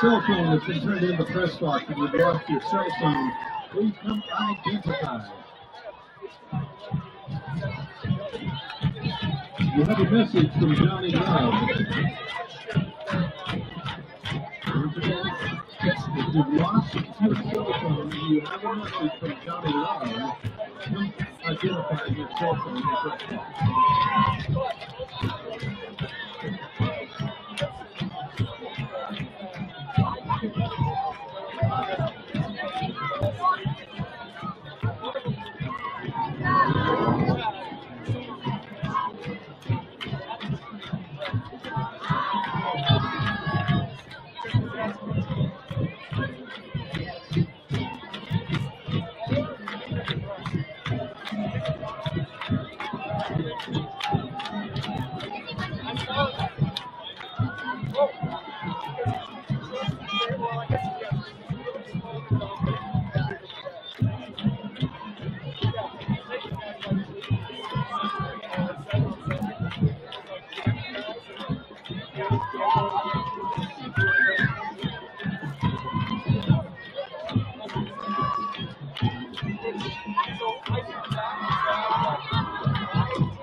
Cell phone that's been turned into press box and you've lost your cell phone. Please come identify. You have a message from Johnny Love. If you've lost your cell phone, you have a message from Johnny Love. Come identify your cell phone in the press box.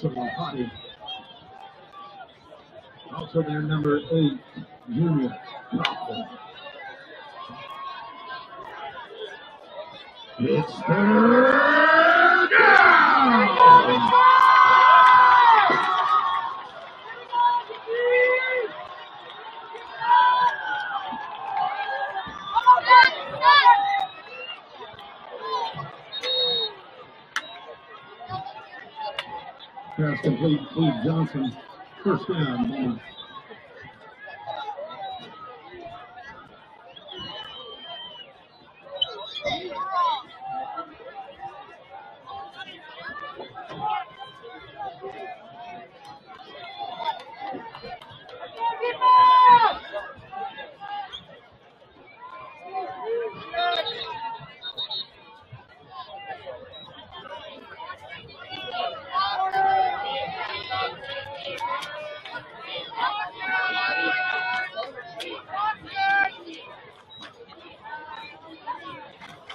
42, Asa Wapati. Also their number 8, Junior Kaufman. It's third down! Pass complete, Cleve Johnson. First down, Beaumont.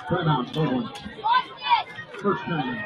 Timeout, Beaumont. First down.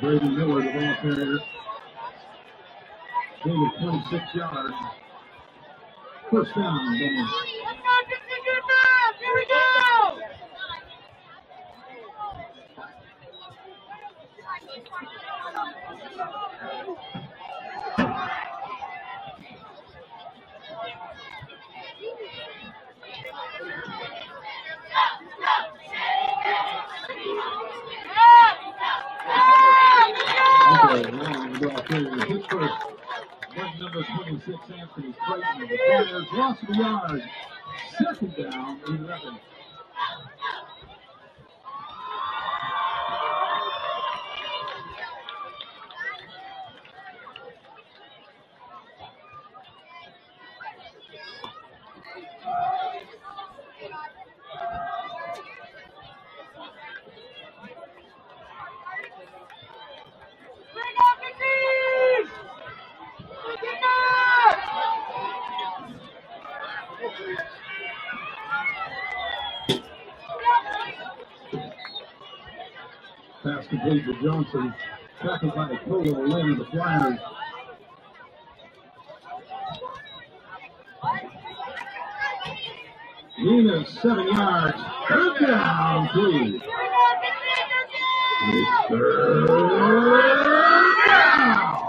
Brady Miller, the ball carrier. Gain of 26 yards. First down. Let's go, Dixie, get back! Here we go! Okay, long the ball carrier. Pittsburgh. Bring number 26, Anthony Creighton. The Flyers lost the yard. Second down, 11. Bring up the team! Get back! Pass complete to Johnson. Tackled by the Polo Lynn, the Flyers. Nina, seven yards. Third down, three. Bring up the team! Third down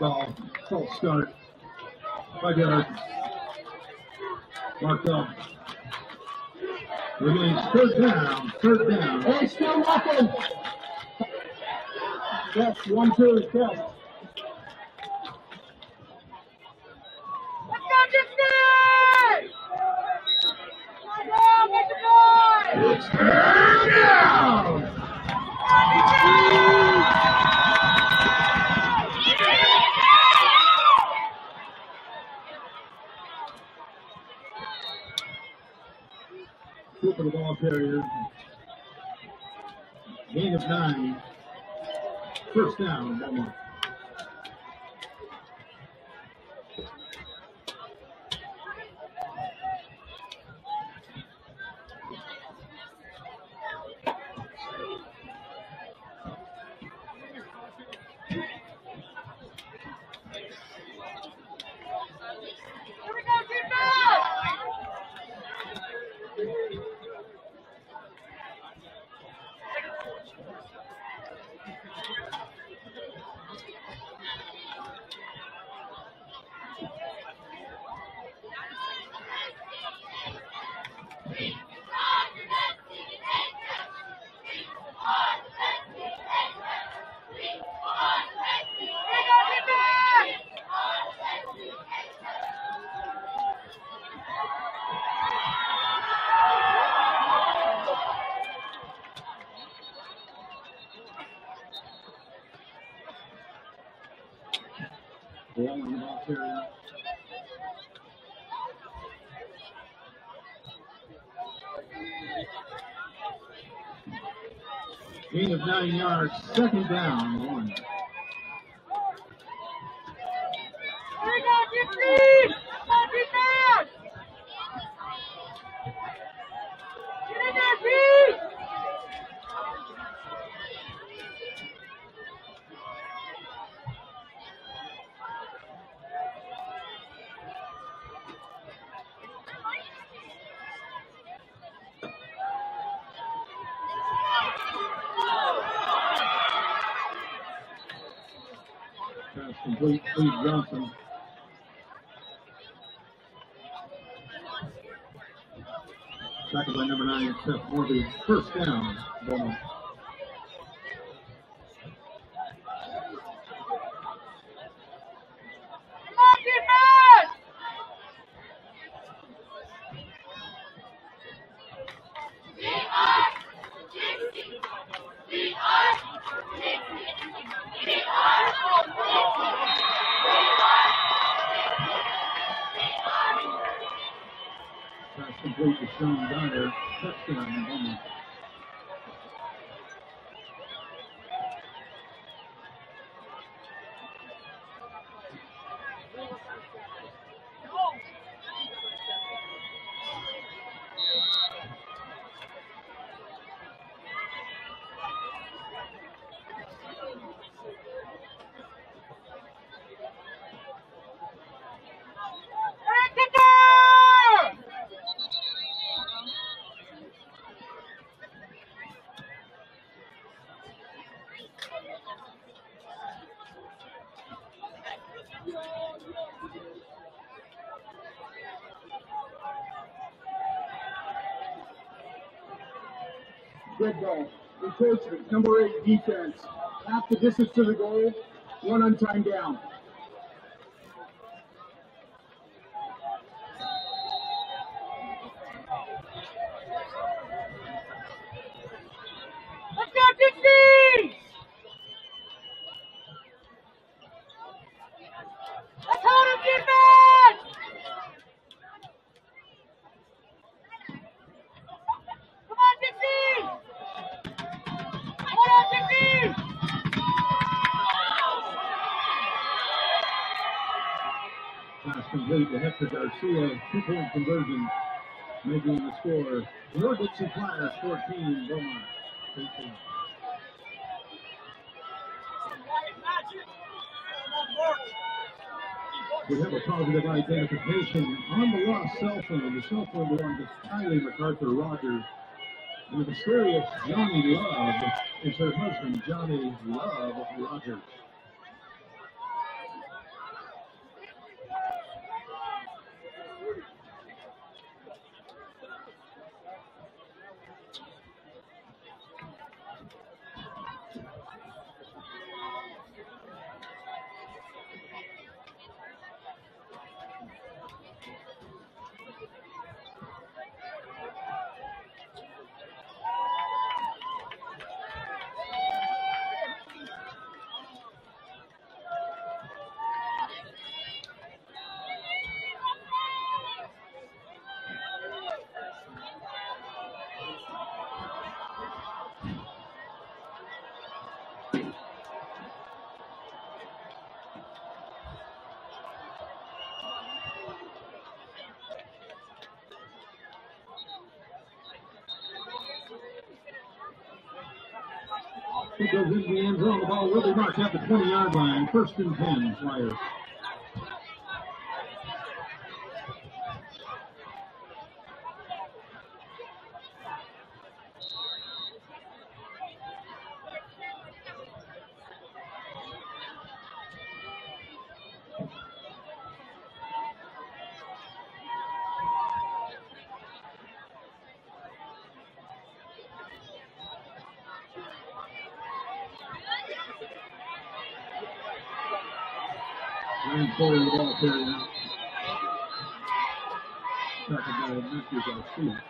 ball. False start. Five yards. Marked up. Remains third down. Third down. Hey, still nothing. Test, one, two, test. Let's go, Dixie! Come on, make the noise! It's third down. Flip of the ball carrier. Gain of nine. First down, Beaumont. Here we go, defense! Ball on the ball carrier. Gain of nine yards, second down, one. Here we go, Dixie! Come on, defense! Get in there, Pete! Pass complete, Steve Johnson. Tackled by number nine, Seth First down, Beaumont. Come on, defense! Pass complete to Sean Dyer. Touchdown, Beaumont. Hey, kicker! Good. We coach. Number eight defense. Half the distance to the goal. One untimed down. Let's go, Dixie! Let's hold him, defense! Come on, Dixie! Hold on, Dixie! Pass complete to Hector Garcia. Two-point conversion, making the score. Your Dixie Flyers 14, Beaumont 18. We have a positive identification on the lost cell phone. The cell phone belonged to Kylie MacArthur Rogers. And the mysterious Johnny Love is her husband, Johnny Love Rogers. He goes into the end zone. The ball be marked at the 20 yard line. First and 10, Flyers. Ryan Foley the ball carried out. Second ball, Matthew Garcia.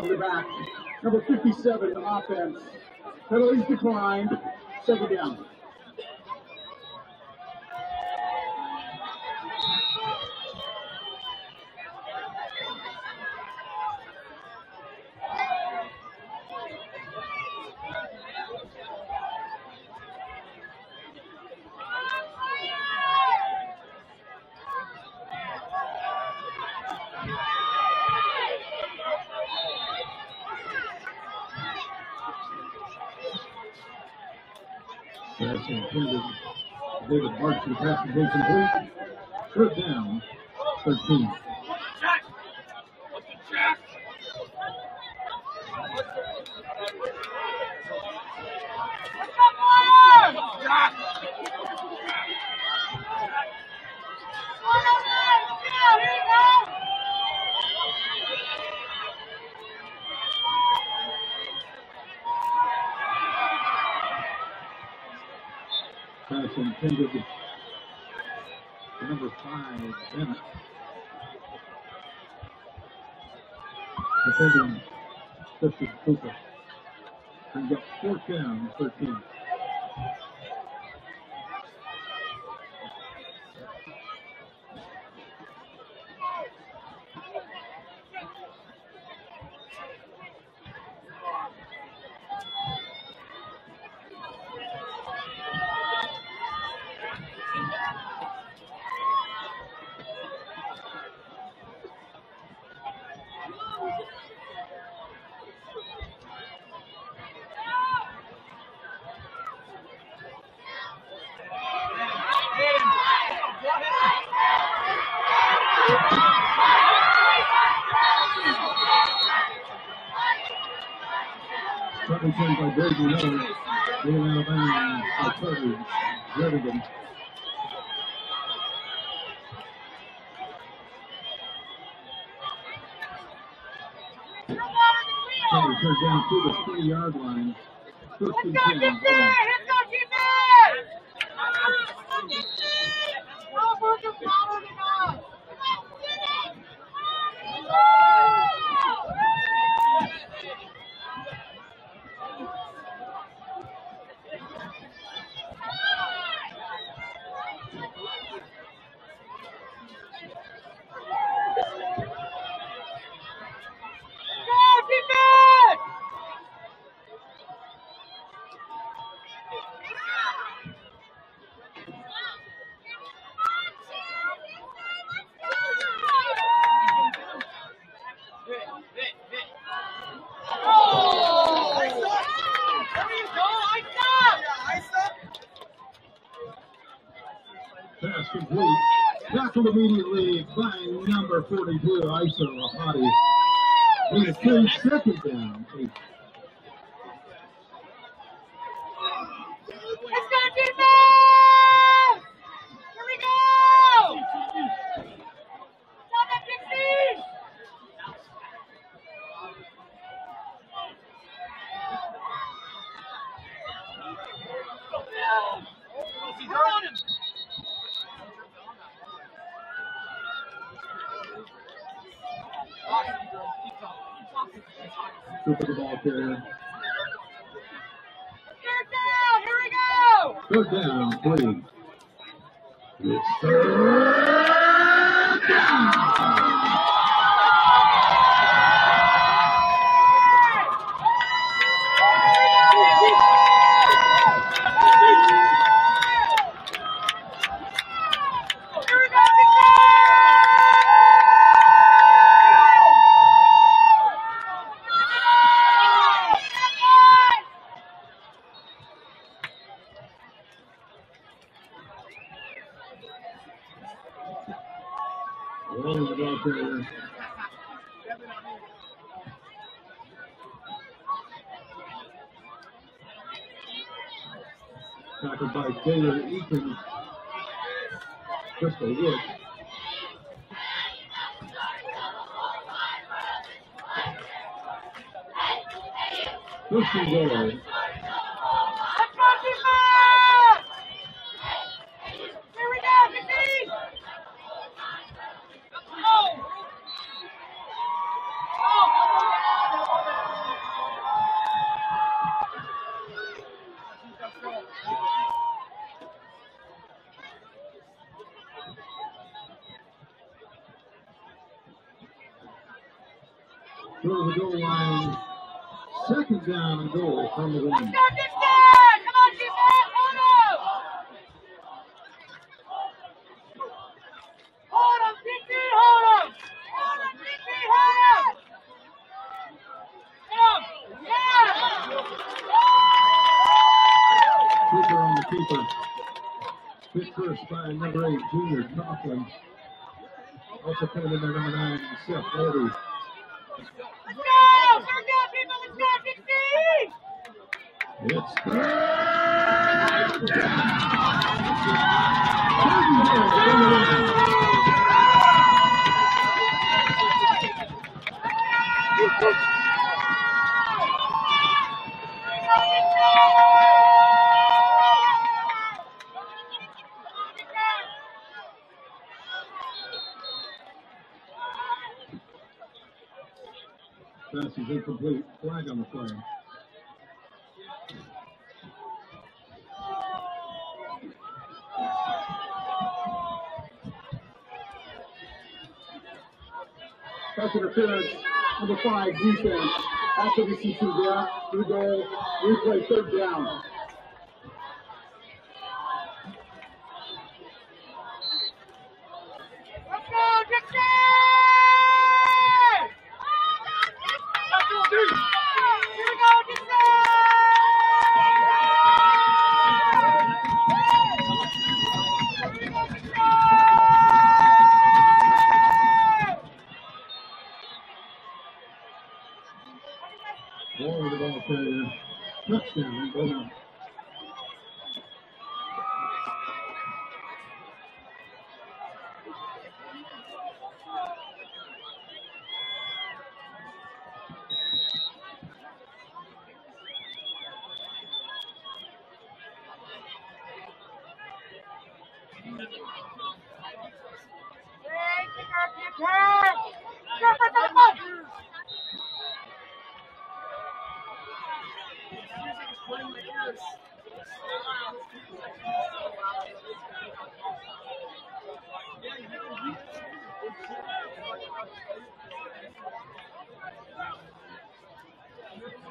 off the back. Number 57 offense. Penalties declined. Second down. The pass is incomplete. Third down, 13. 20 yard line. Let's go, 42 ISO. Walker. Third down, please. It's third down. 随便又是一个人。Also coming in there, number nine, Seth Levy. Let's go! Third down, people! Let's go, Dixie! It's third down. Third and goal from the one. Pass is incomplete. Flag on the play. Pass interference, number five, defense. After the C2 there, through goal, replay third down. Let's go, Dixie! Here we go, Dixie! Ball with the ball carrier. Touchdown. Bowman. Hey, pick up your pass! Go for the ball!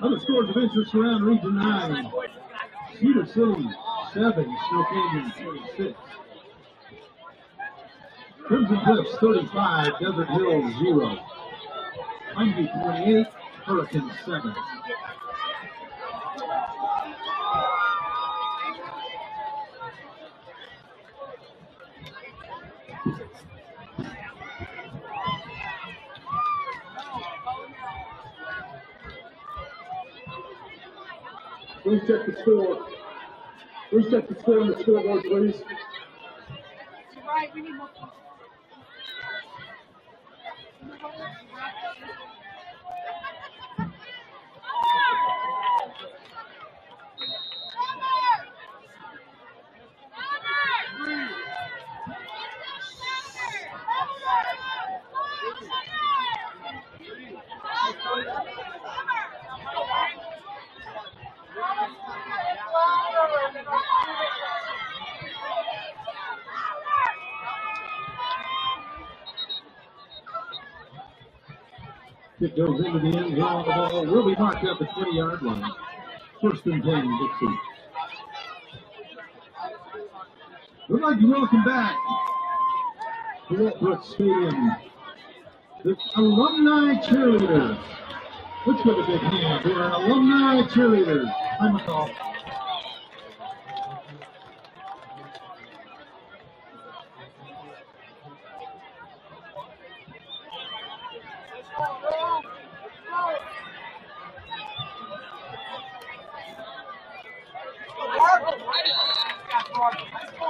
Other scores of interest around Region 9. Cedar City, 7. Snow Canyon, 26. Crimson Cliffs, 35. Desert Hills, 0. Pineview, 28. Hurricane, 7. Please check the score. Check the score on the scoreboard, please. Kick goes into the end zone. The ball will be marked at the 20 yard line. First and 10, Dixie. We'd like to welcome back to Walt Brooks Stadium the alumni cheerleaders. Let's give a big hand to our alumni cheerleaders. Hi, McCall.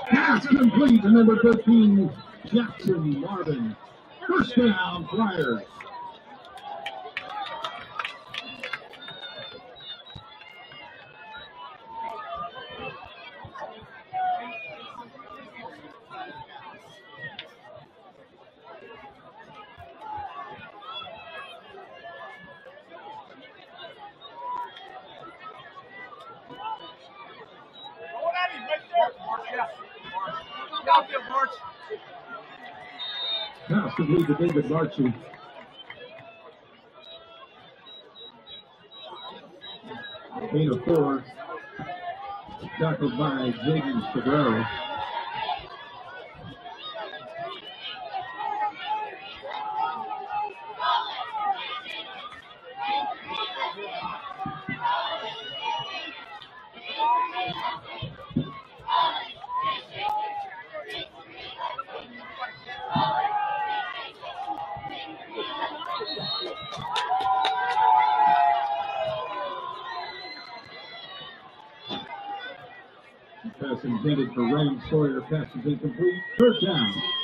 Pass complete number 13, Jackson Marvin. First down, Flyers. to David Larchie. Eight of four, tackled by Jaden Cabrera. Pass is incomplete. Third down.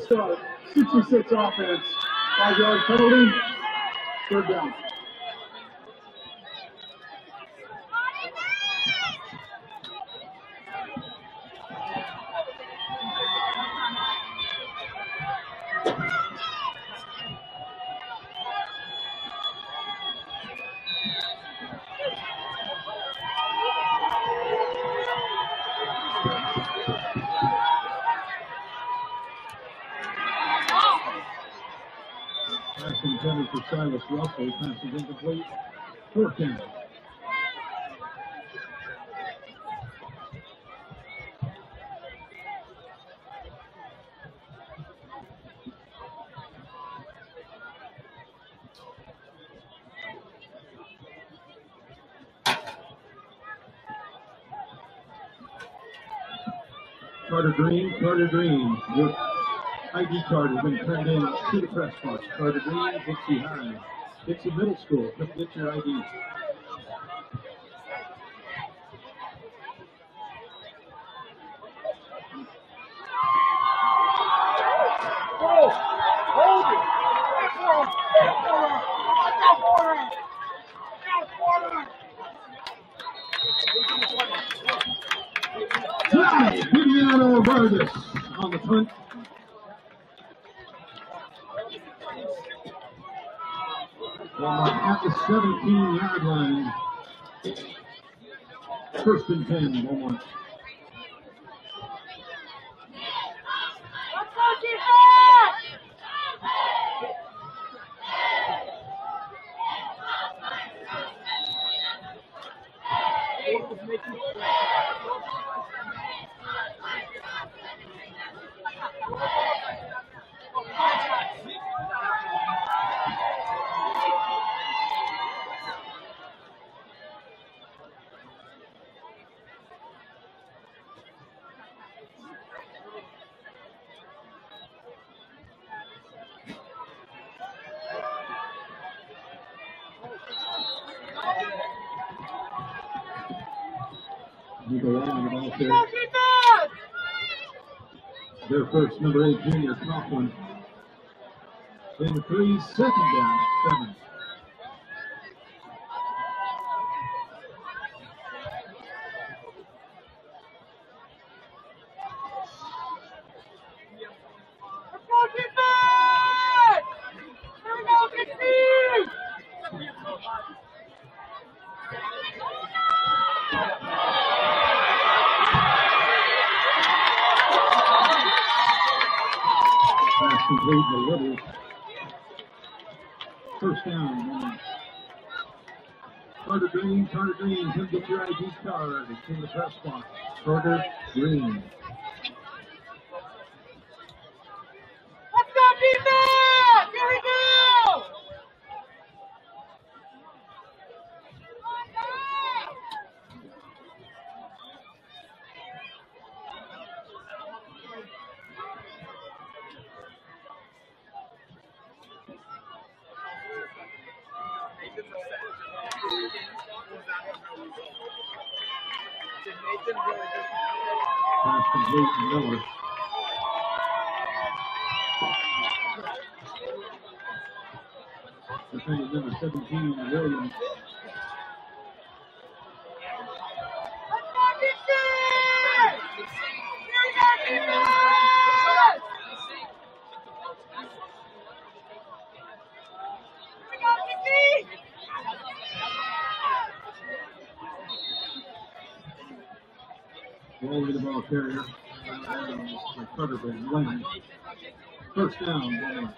Start. 66 offense. Five yard penalty. Third down. Pass Silas Russell. Pass is incomplete. Fourth down. Carter Green, Carter Green, your ID card has been turned in to the press box. Carter Green, Dixie High, Dixie Middle School, come get your ID. Fly, Viviano Vargas on the punt. Beaumont at the 17 yard line. First and 10, Beaumont. Let's go, defense! You go on the ball Let's there. go, defense! Their first number eight junior Coughlin. In three, second down, seven. Let's go, defense! Here we go, Dixie! Pass complete to Little. First down. Carter Green, Carter Green, come get your ID card. It's in the press box. Carter Green. carrier, uh, Carter Van Lynn. First down,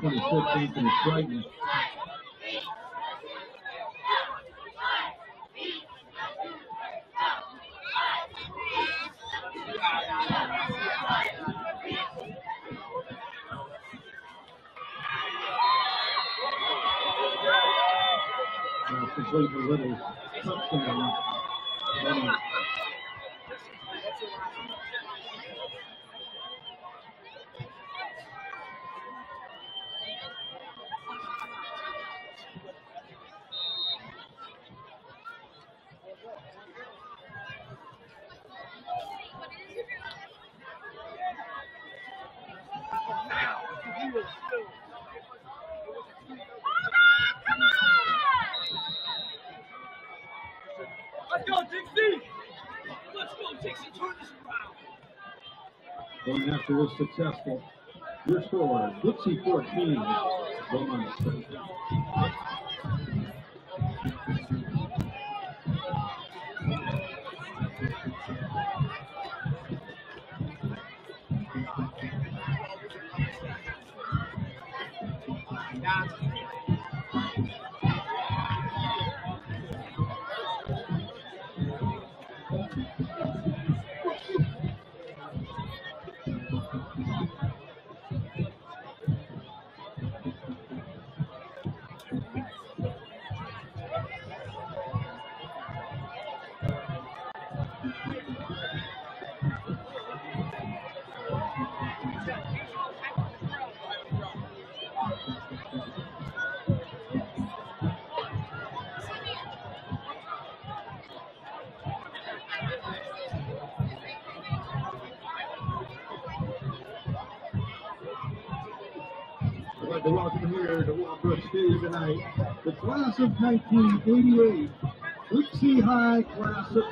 2015 from his. Was successful. Your scoreline, Dixie 14, Beaumont 17. the class of 1988, Dixie High class of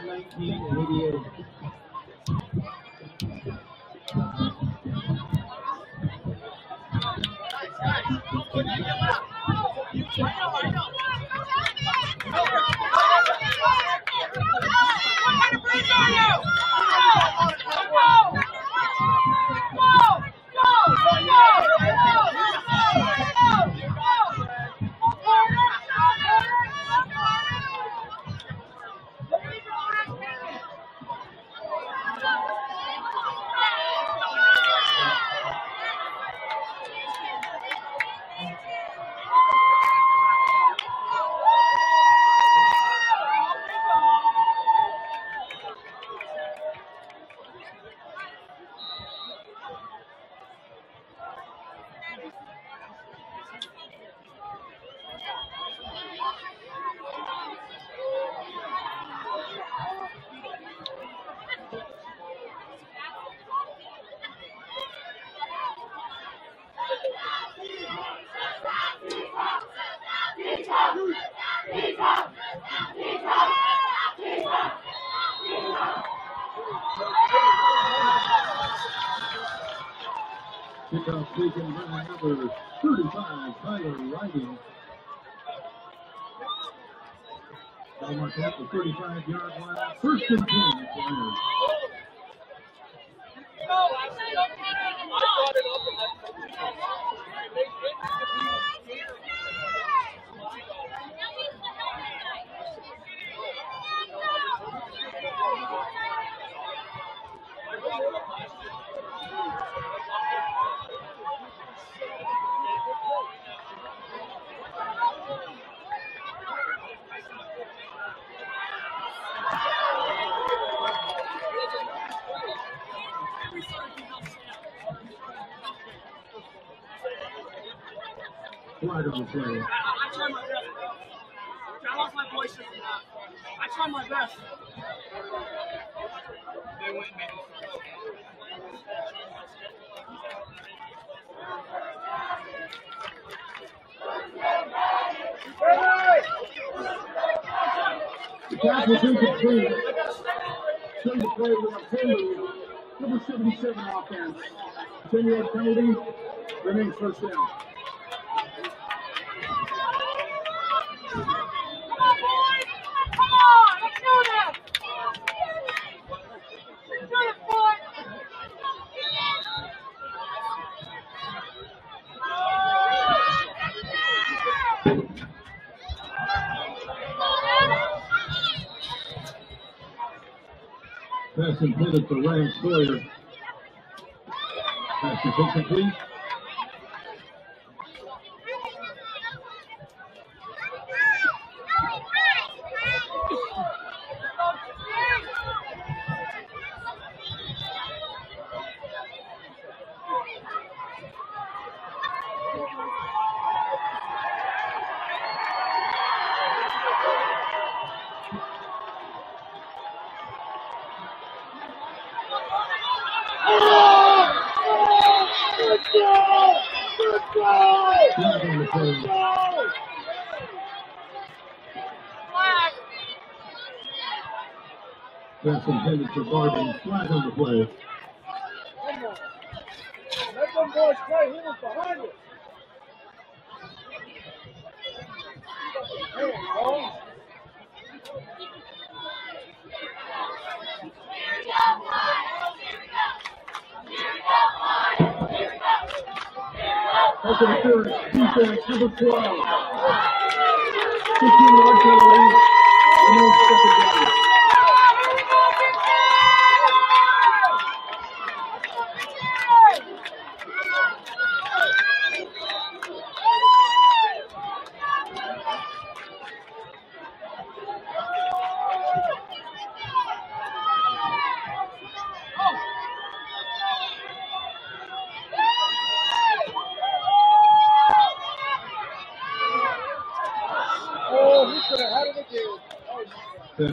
taken by number 35, Tyler Riding. Marked at the 35-yard line. First and 10 at the line. Flag on the play. I, I try my best. I lost my voice just enough. I try my best. They went, man. The pass was incomplete. Showing the play with a penalty. Number 77 offense. 10 yard penalty. Remains first down. Come on, boys! Come on! Let's do this! Let's do this, boys! Pass intended for Ryan Sawyer. Pass is incomplete. Flag on the play. Flag! Pass intended for Barton. Flag on the play. Let them boys play. He behind it. You go. That's an interference. Defense number 12. 15 yard penalty. Remains second down.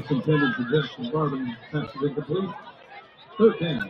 Pass intended for Justin Barton. Pass is incomplete. Third down.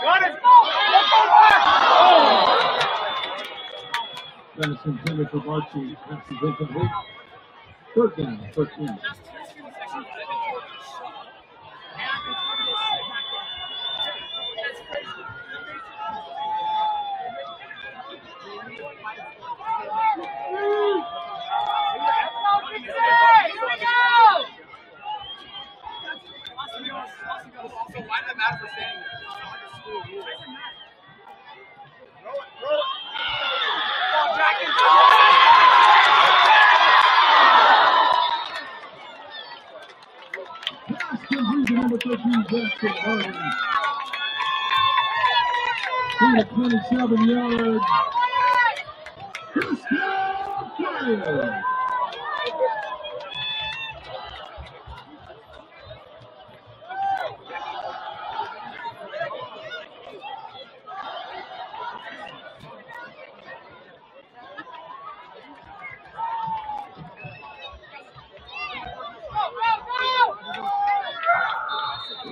Pass intended for Barchi. Pass is incomplete. Third down, 13. Here we go! Pass complete to number 13, Jackson Martin. Gain of 27 yards. Touchdown, Flyers.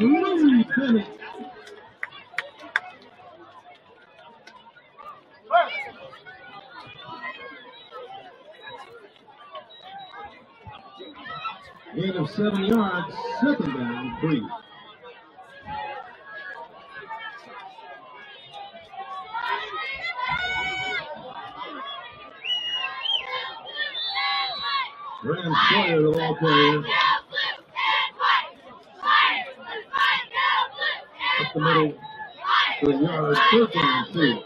Lee Bennett. Gain of seven yards, second down, three. Graham Sawyer, the ball carrier, up the middle a yard, third down, two.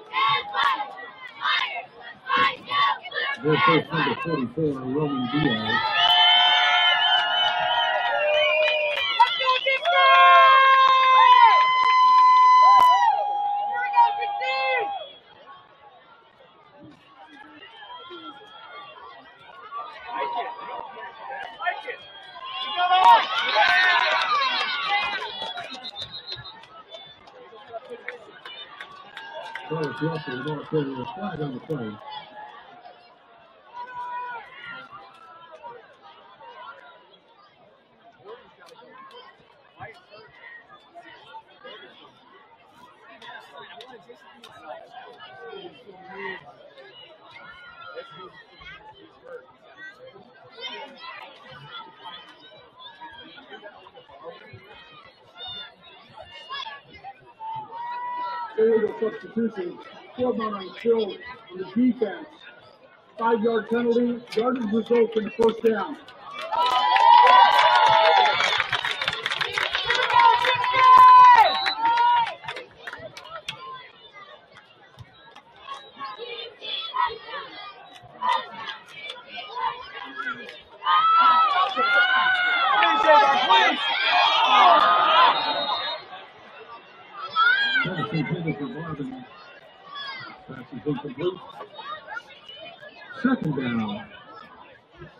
Their first number 44, Roman Diaz. Let's go, Dixie! Here we go, Dixie! Like it. You got it. Carlos Russell, the ball carrier, flag on the play. On Phil on the defense. Five yard penalty, yardage results in the first down.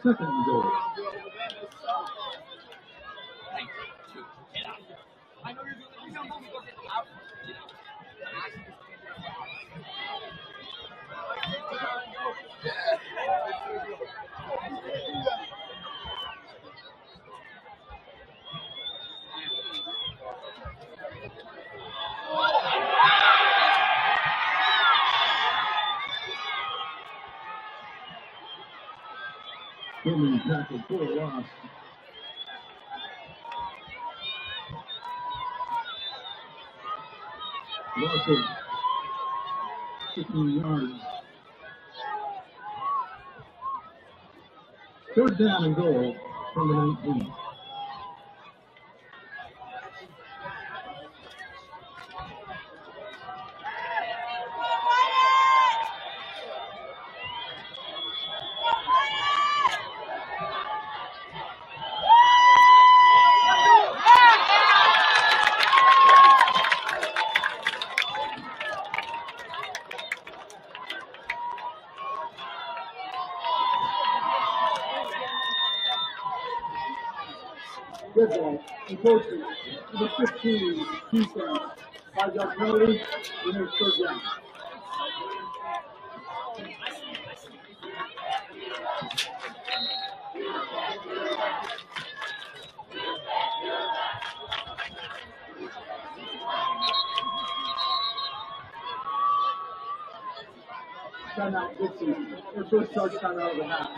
Certainly. Tackled for a loss. Loss of 15 yards. Third down and goal from the 19. approaches to 15 defense by Josh Melody in his third down. Timeout, 15. Their first charge timeout of the half.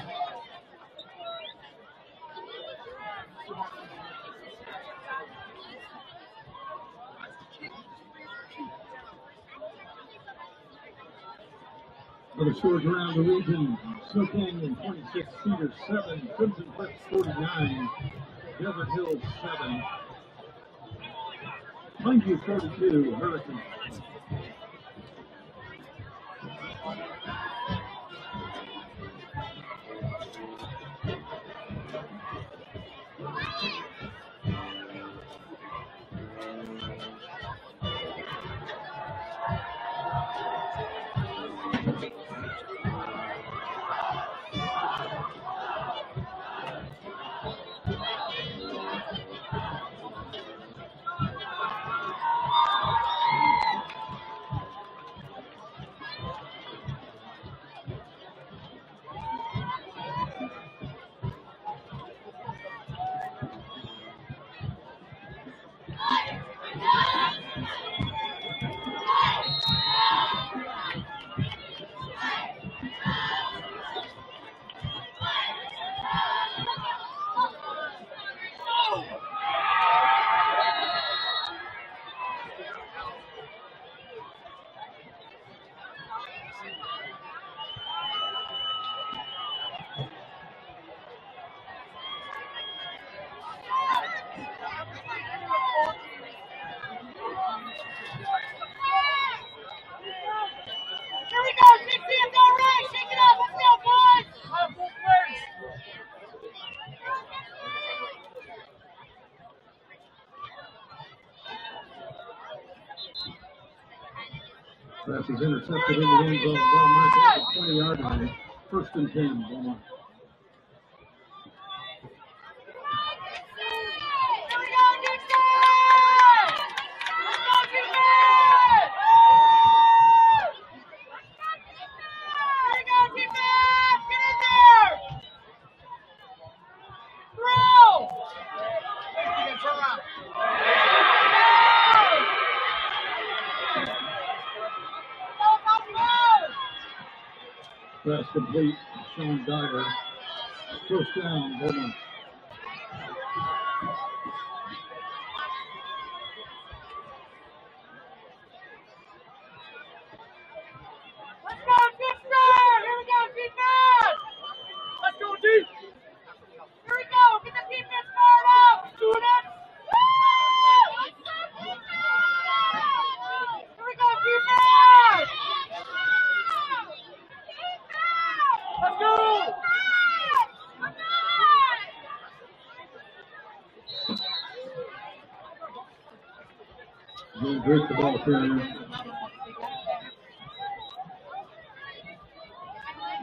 Scores around the region, Snow Canyon 26, Cedar 7, Crimson Cliffs 49, Desert Hills 7, Pineview 42, Hurricane. Pass is intercepted in the end zone. Marked at the 20 yard line. First and 10, Beaumont. Here we go, Dixie. Let's go, Dixie. Here we go, defense. Get in there. Throw. Turn around. Go, go, go. Pass complete. Sean Dyer. First down. Let's go, defense! Here we go, defense! Let's go, deep! Here we go, get the defense fired up, students! Woo! Here we go, defense! Let's go! Gain break the ball carrier.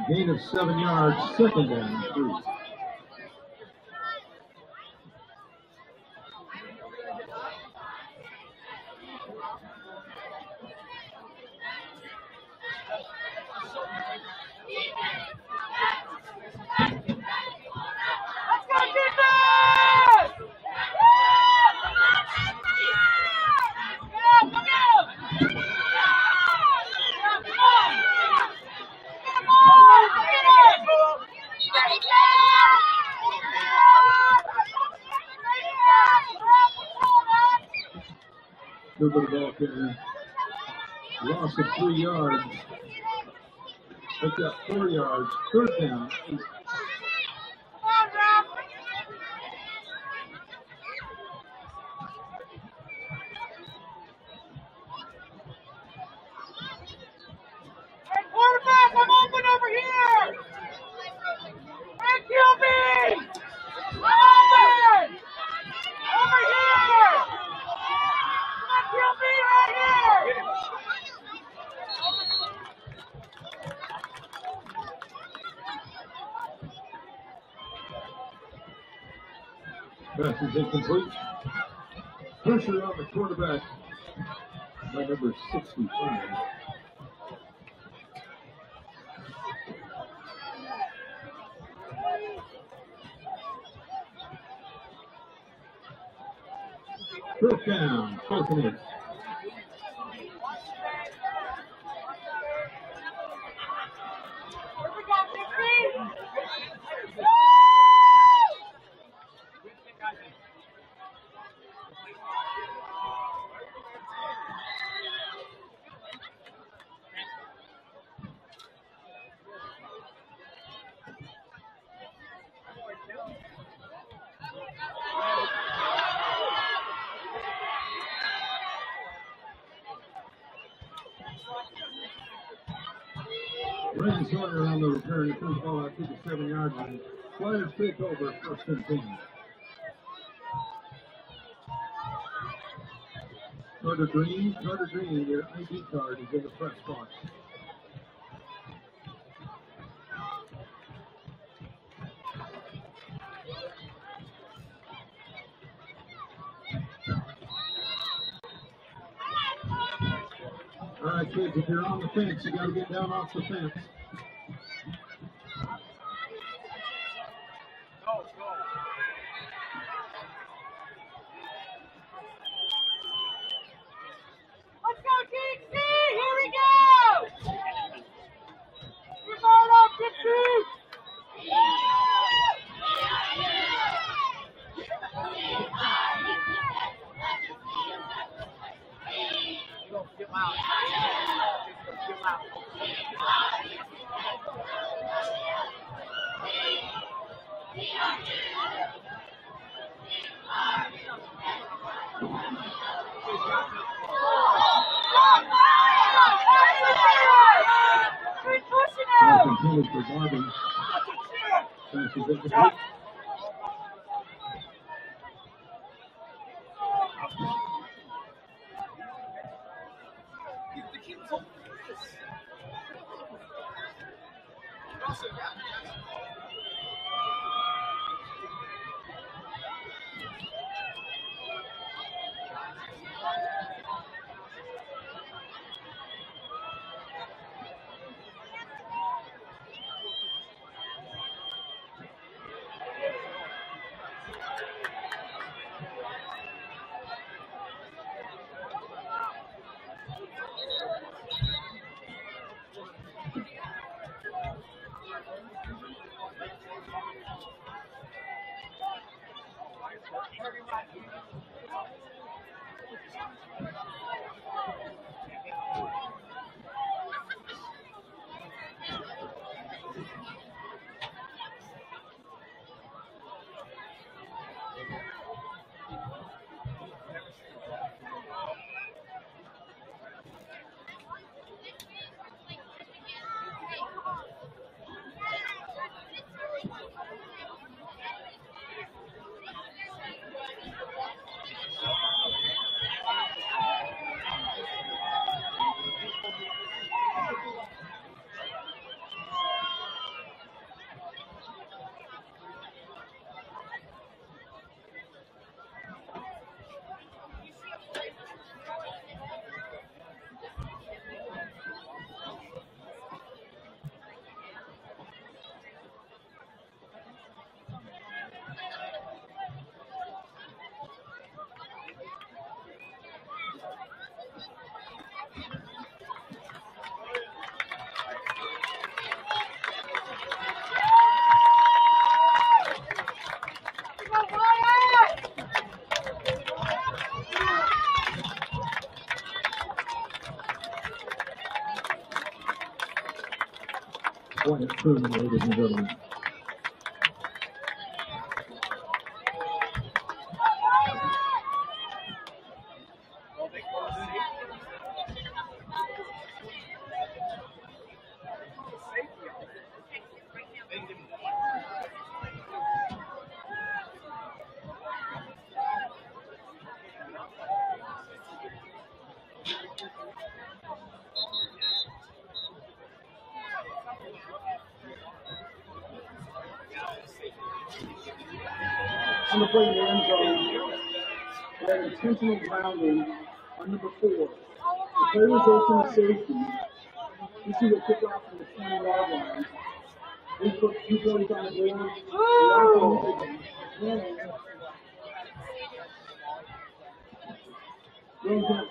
Gain of seven yards, second down, three. Let's go, defense! Get up, look out! Get up, come on! Get on, get it! Uh, Move the. Loss of three yards. Picked up four yards. Third down. eight. Hey, quarterback, I'm open over here! Hey, QB! I'm open! Over here! Come on, QB, right here! Pass is incomplete. Pressure on the quarterback by number 65. First down, Falcons. Brandon Sawyer on the The ball out to the seven yard line. Flyers take over first and ten. Carter Green, Carter Green, your ID card is in the press box. All right, kids, if you're on the fence, you got to get down off the fence. Truman, ladies and gentlemen. Thank you.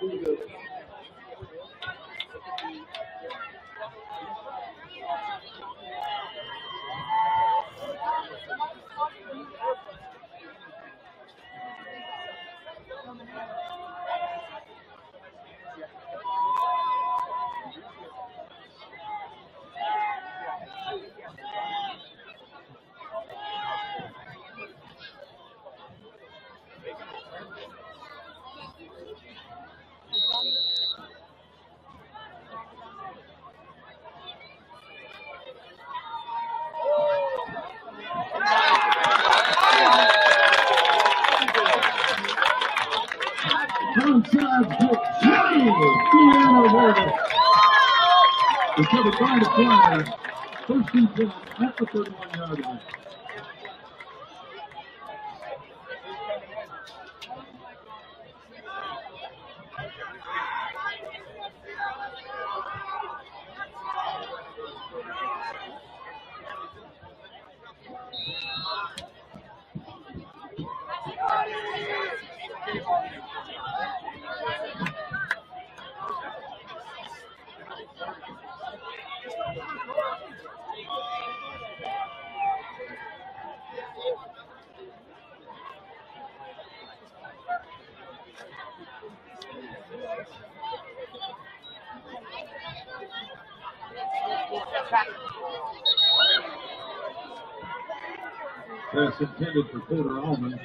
Intended for Porter Allman.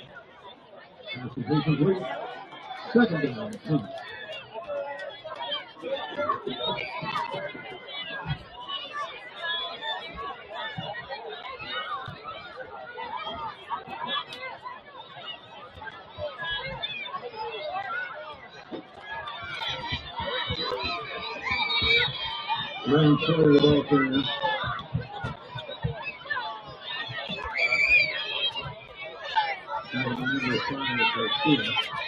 Pass is incomplete. Second down, ten. Ryan Shelley the ball carrier. That was number five,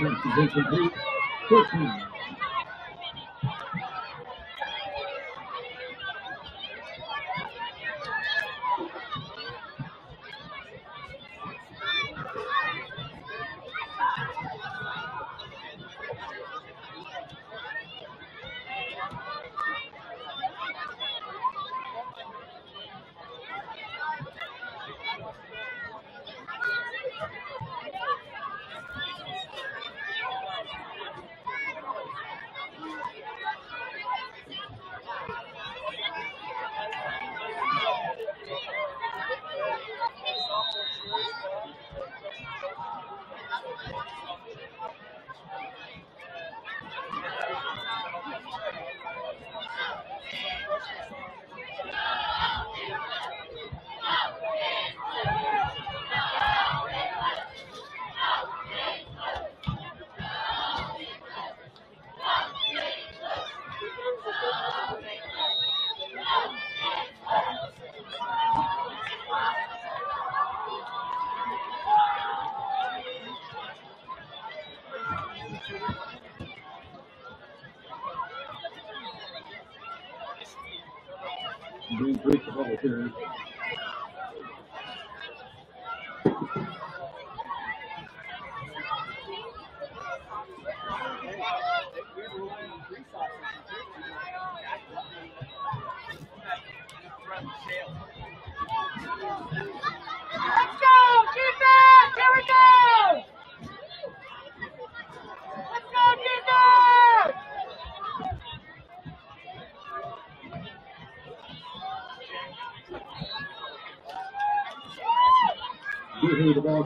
128 13.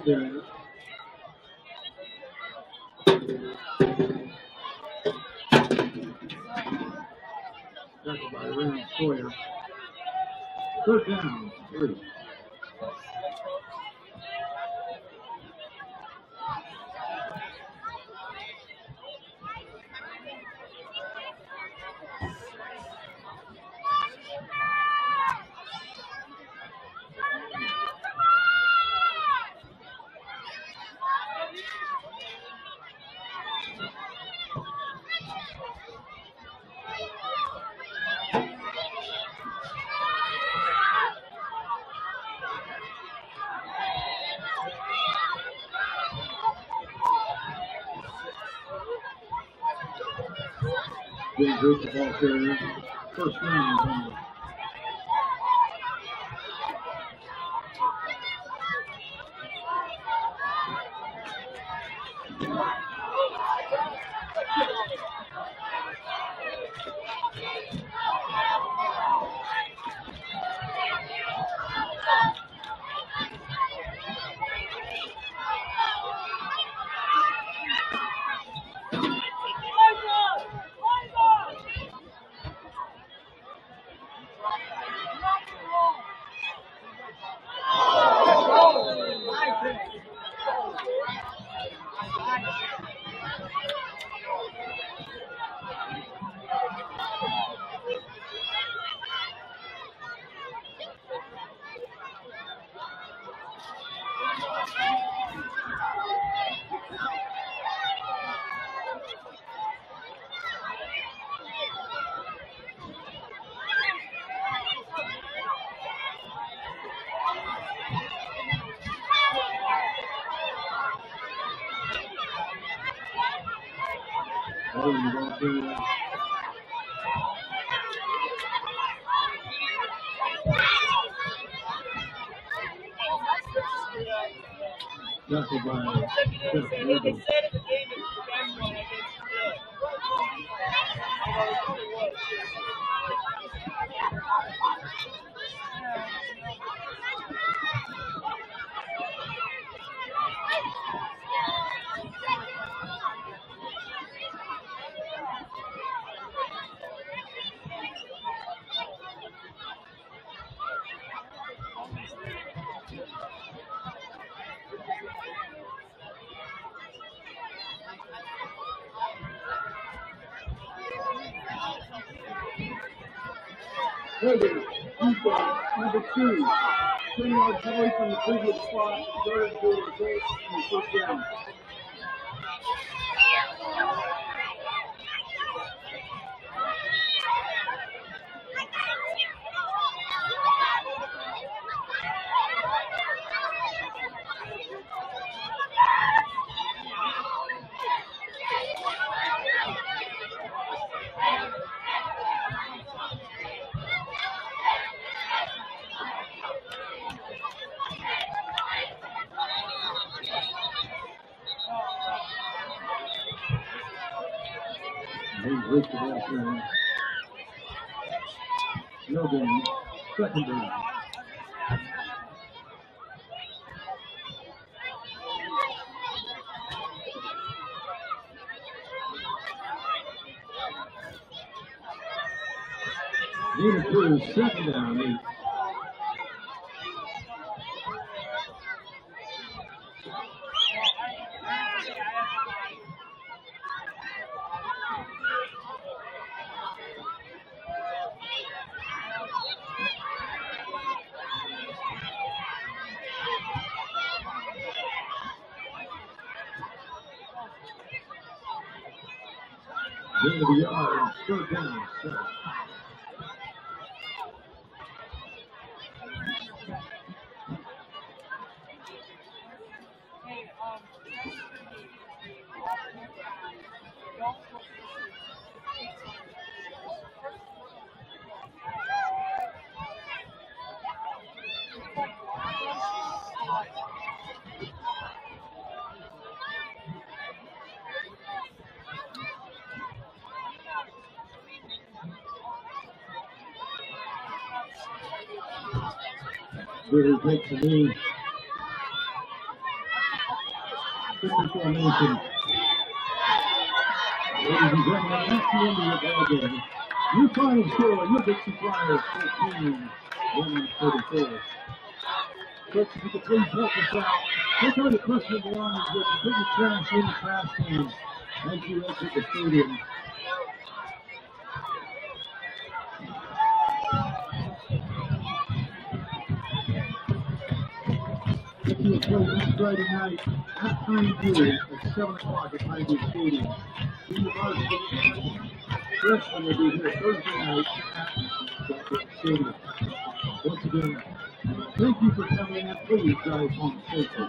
The. Tackled by Rand Sawyer. Third down, three. The ball carrier. First down, Holding, defense, number two. Ten yards away from the previous spot, and goal result first down. They ripped it out there. No game. Second down. Need to second down, eight. Into the yard, down, Ritter takes the lead. 54 minutes in. Ladies and gentlemen, that's the end of the game. Your final score, your Dixie Flyers 14, Women 34. Folks, if you could please help us out, take the personal belongings with. Put your trash in the trash can as you exit the stadium. You play this Friday night at Pineview at 7 o'clock at Pine Stadium. Junior varsity freshman will be here Thursday night at the stadium. Once again, thank you for coming and please drive home safely.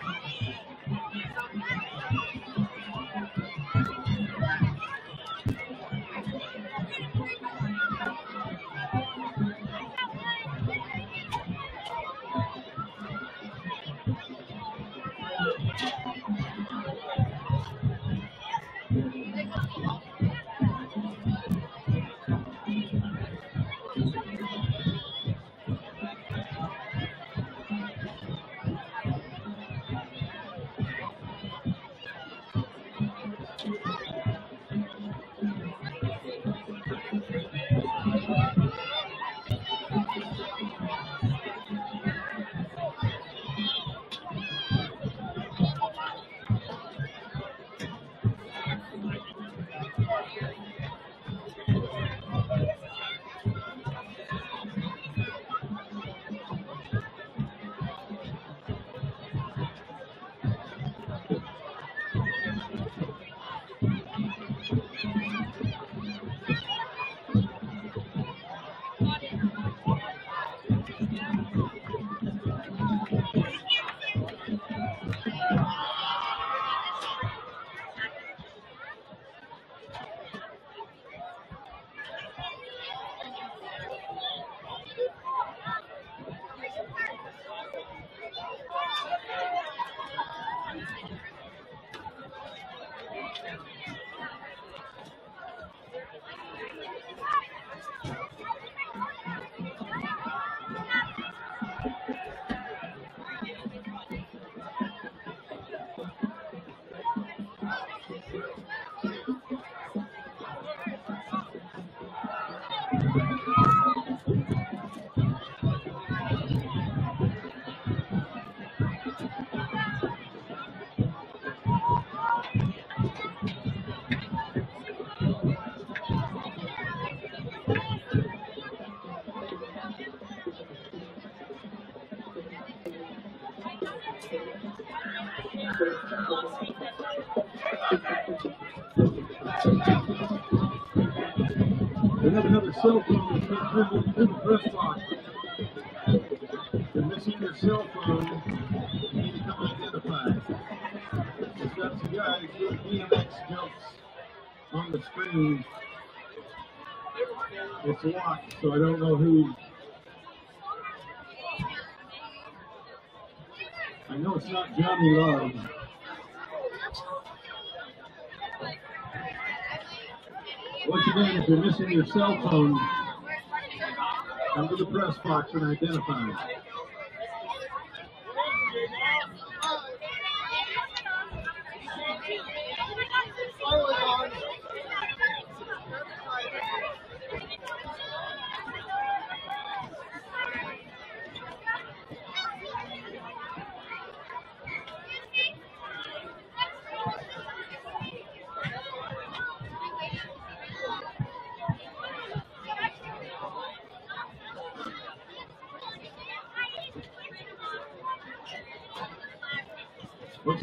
Turned into the press box. If you're missing your cell phone, you need to come identified. It's got some guys doing BMX jumps on the screen. It's locked, so I don't know who. I know it's not Johnny Love. Once again, if you're missing your cell phone, come to the press box and identify.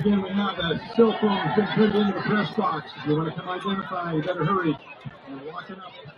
Again, we have a cell phone been turned into the press box. If you want to come identify, you better hurry. We're walking up.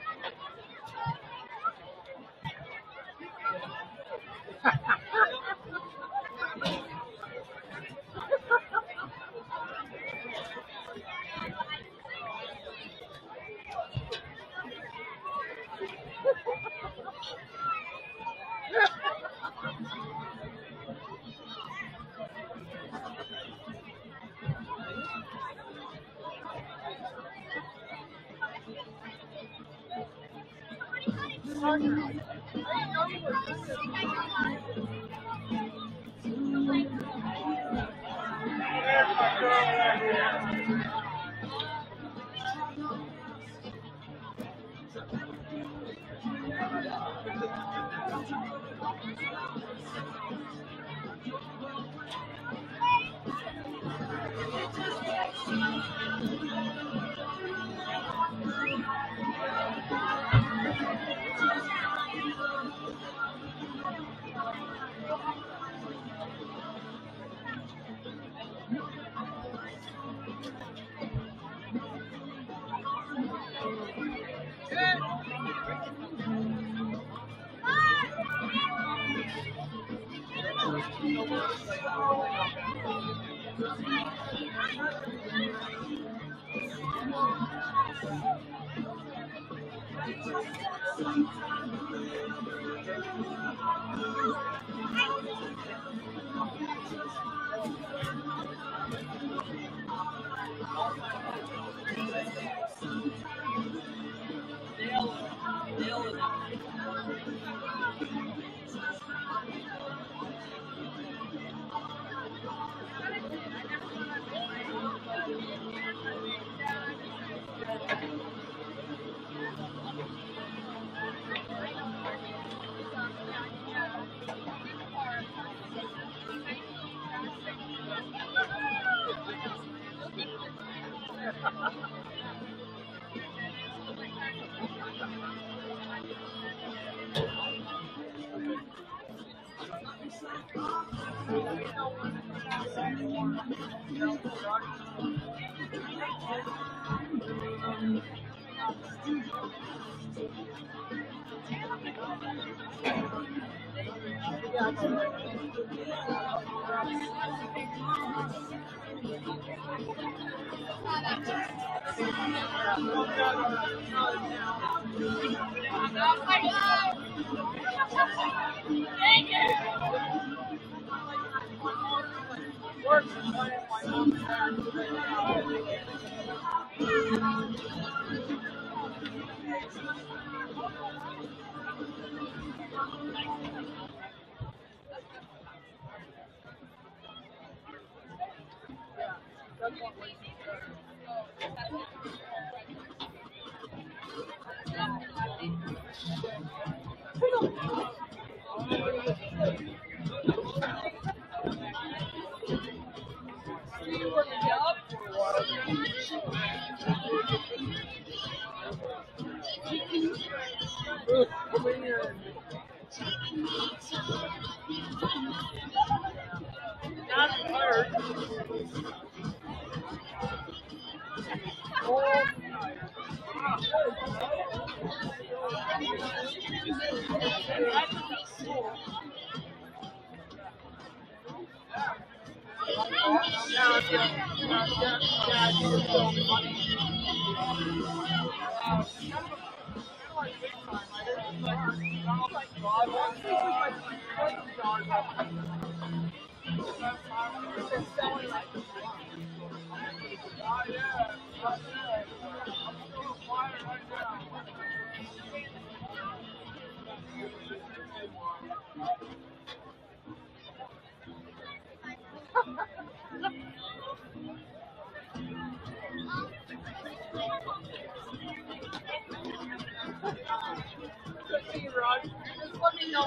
The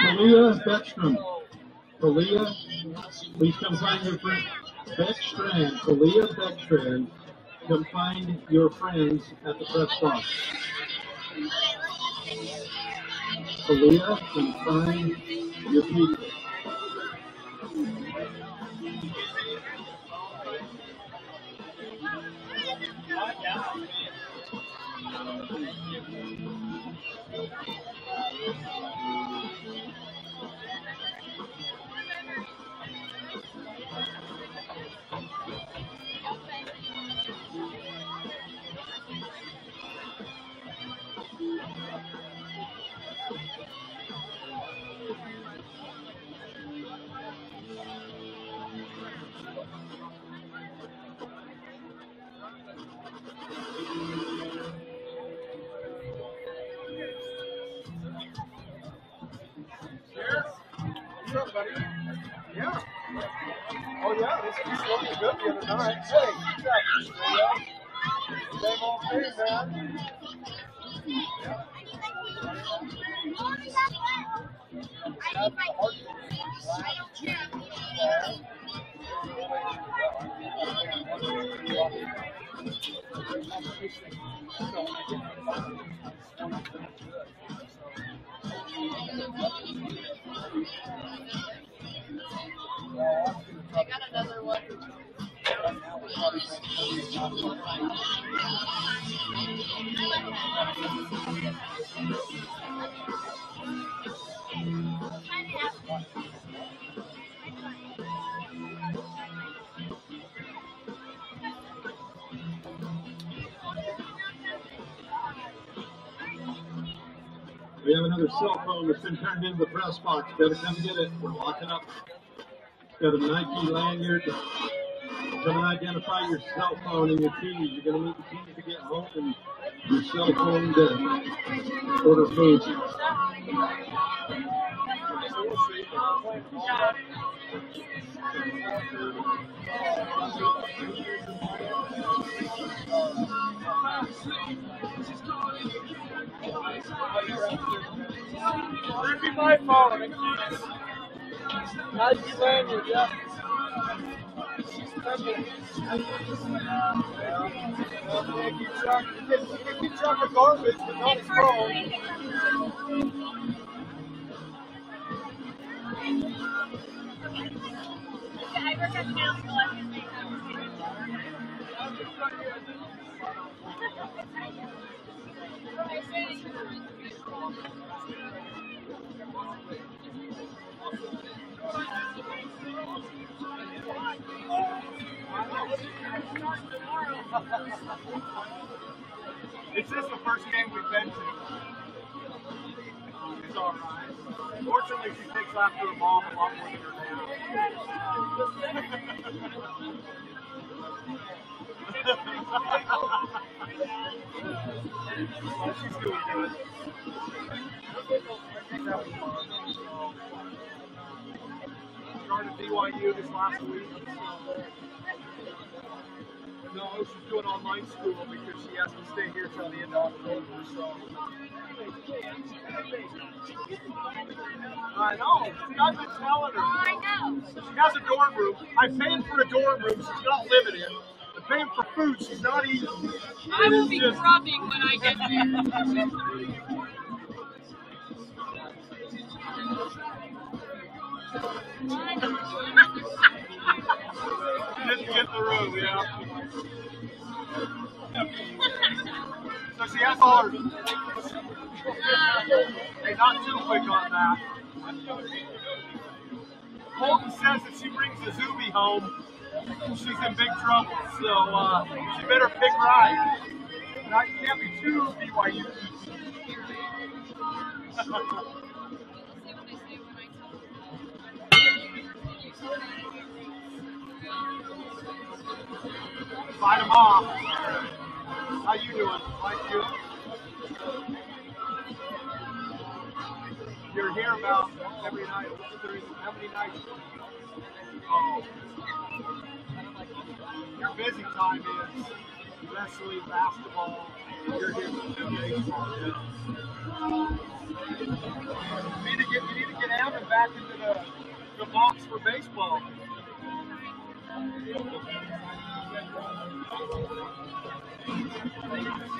Talia Beckstrom. Talia, please come find your friend. Beckstrand, Talia Beckstrand, come find your friends at the press box. Talia, come find your people. Press box. Better come get it. We're locking up. Got a Nike lanyard. Come and identify your cell phone and your keys. You're going to need the keys to get home and your cell phone to order food. That'd be my phone. Nike lanyard, yeah. Yeah, keep track of garbage, but not his phone. It's just the first game we've been to. It's all right. Fortunately, she takes after her mom a lot more than her dad. She's doing good. Started BYU this last week. No, she's doing online school because she has to stay here till the end of October. So. I know. See, I've been telling her. I know. She has a dorm room. I'm paying for a dorm room she's not living in. I'm paying for food she's not eating. I will be just- grubbing when I get there. Didn't get the room, yeah. So she has all her. Hey, not too quick on that. Colton says that she brings a Zuby home, she's in big trouble. So uh, she better pick right. Not can't be too BYU. Fight them off. How you doing? Like you? You're here about every night. How many nights? Oh. Your busy time is wrestling, basketball. You're here for. Yeah. You need to get you need to get Evan back into the, the box for baseball.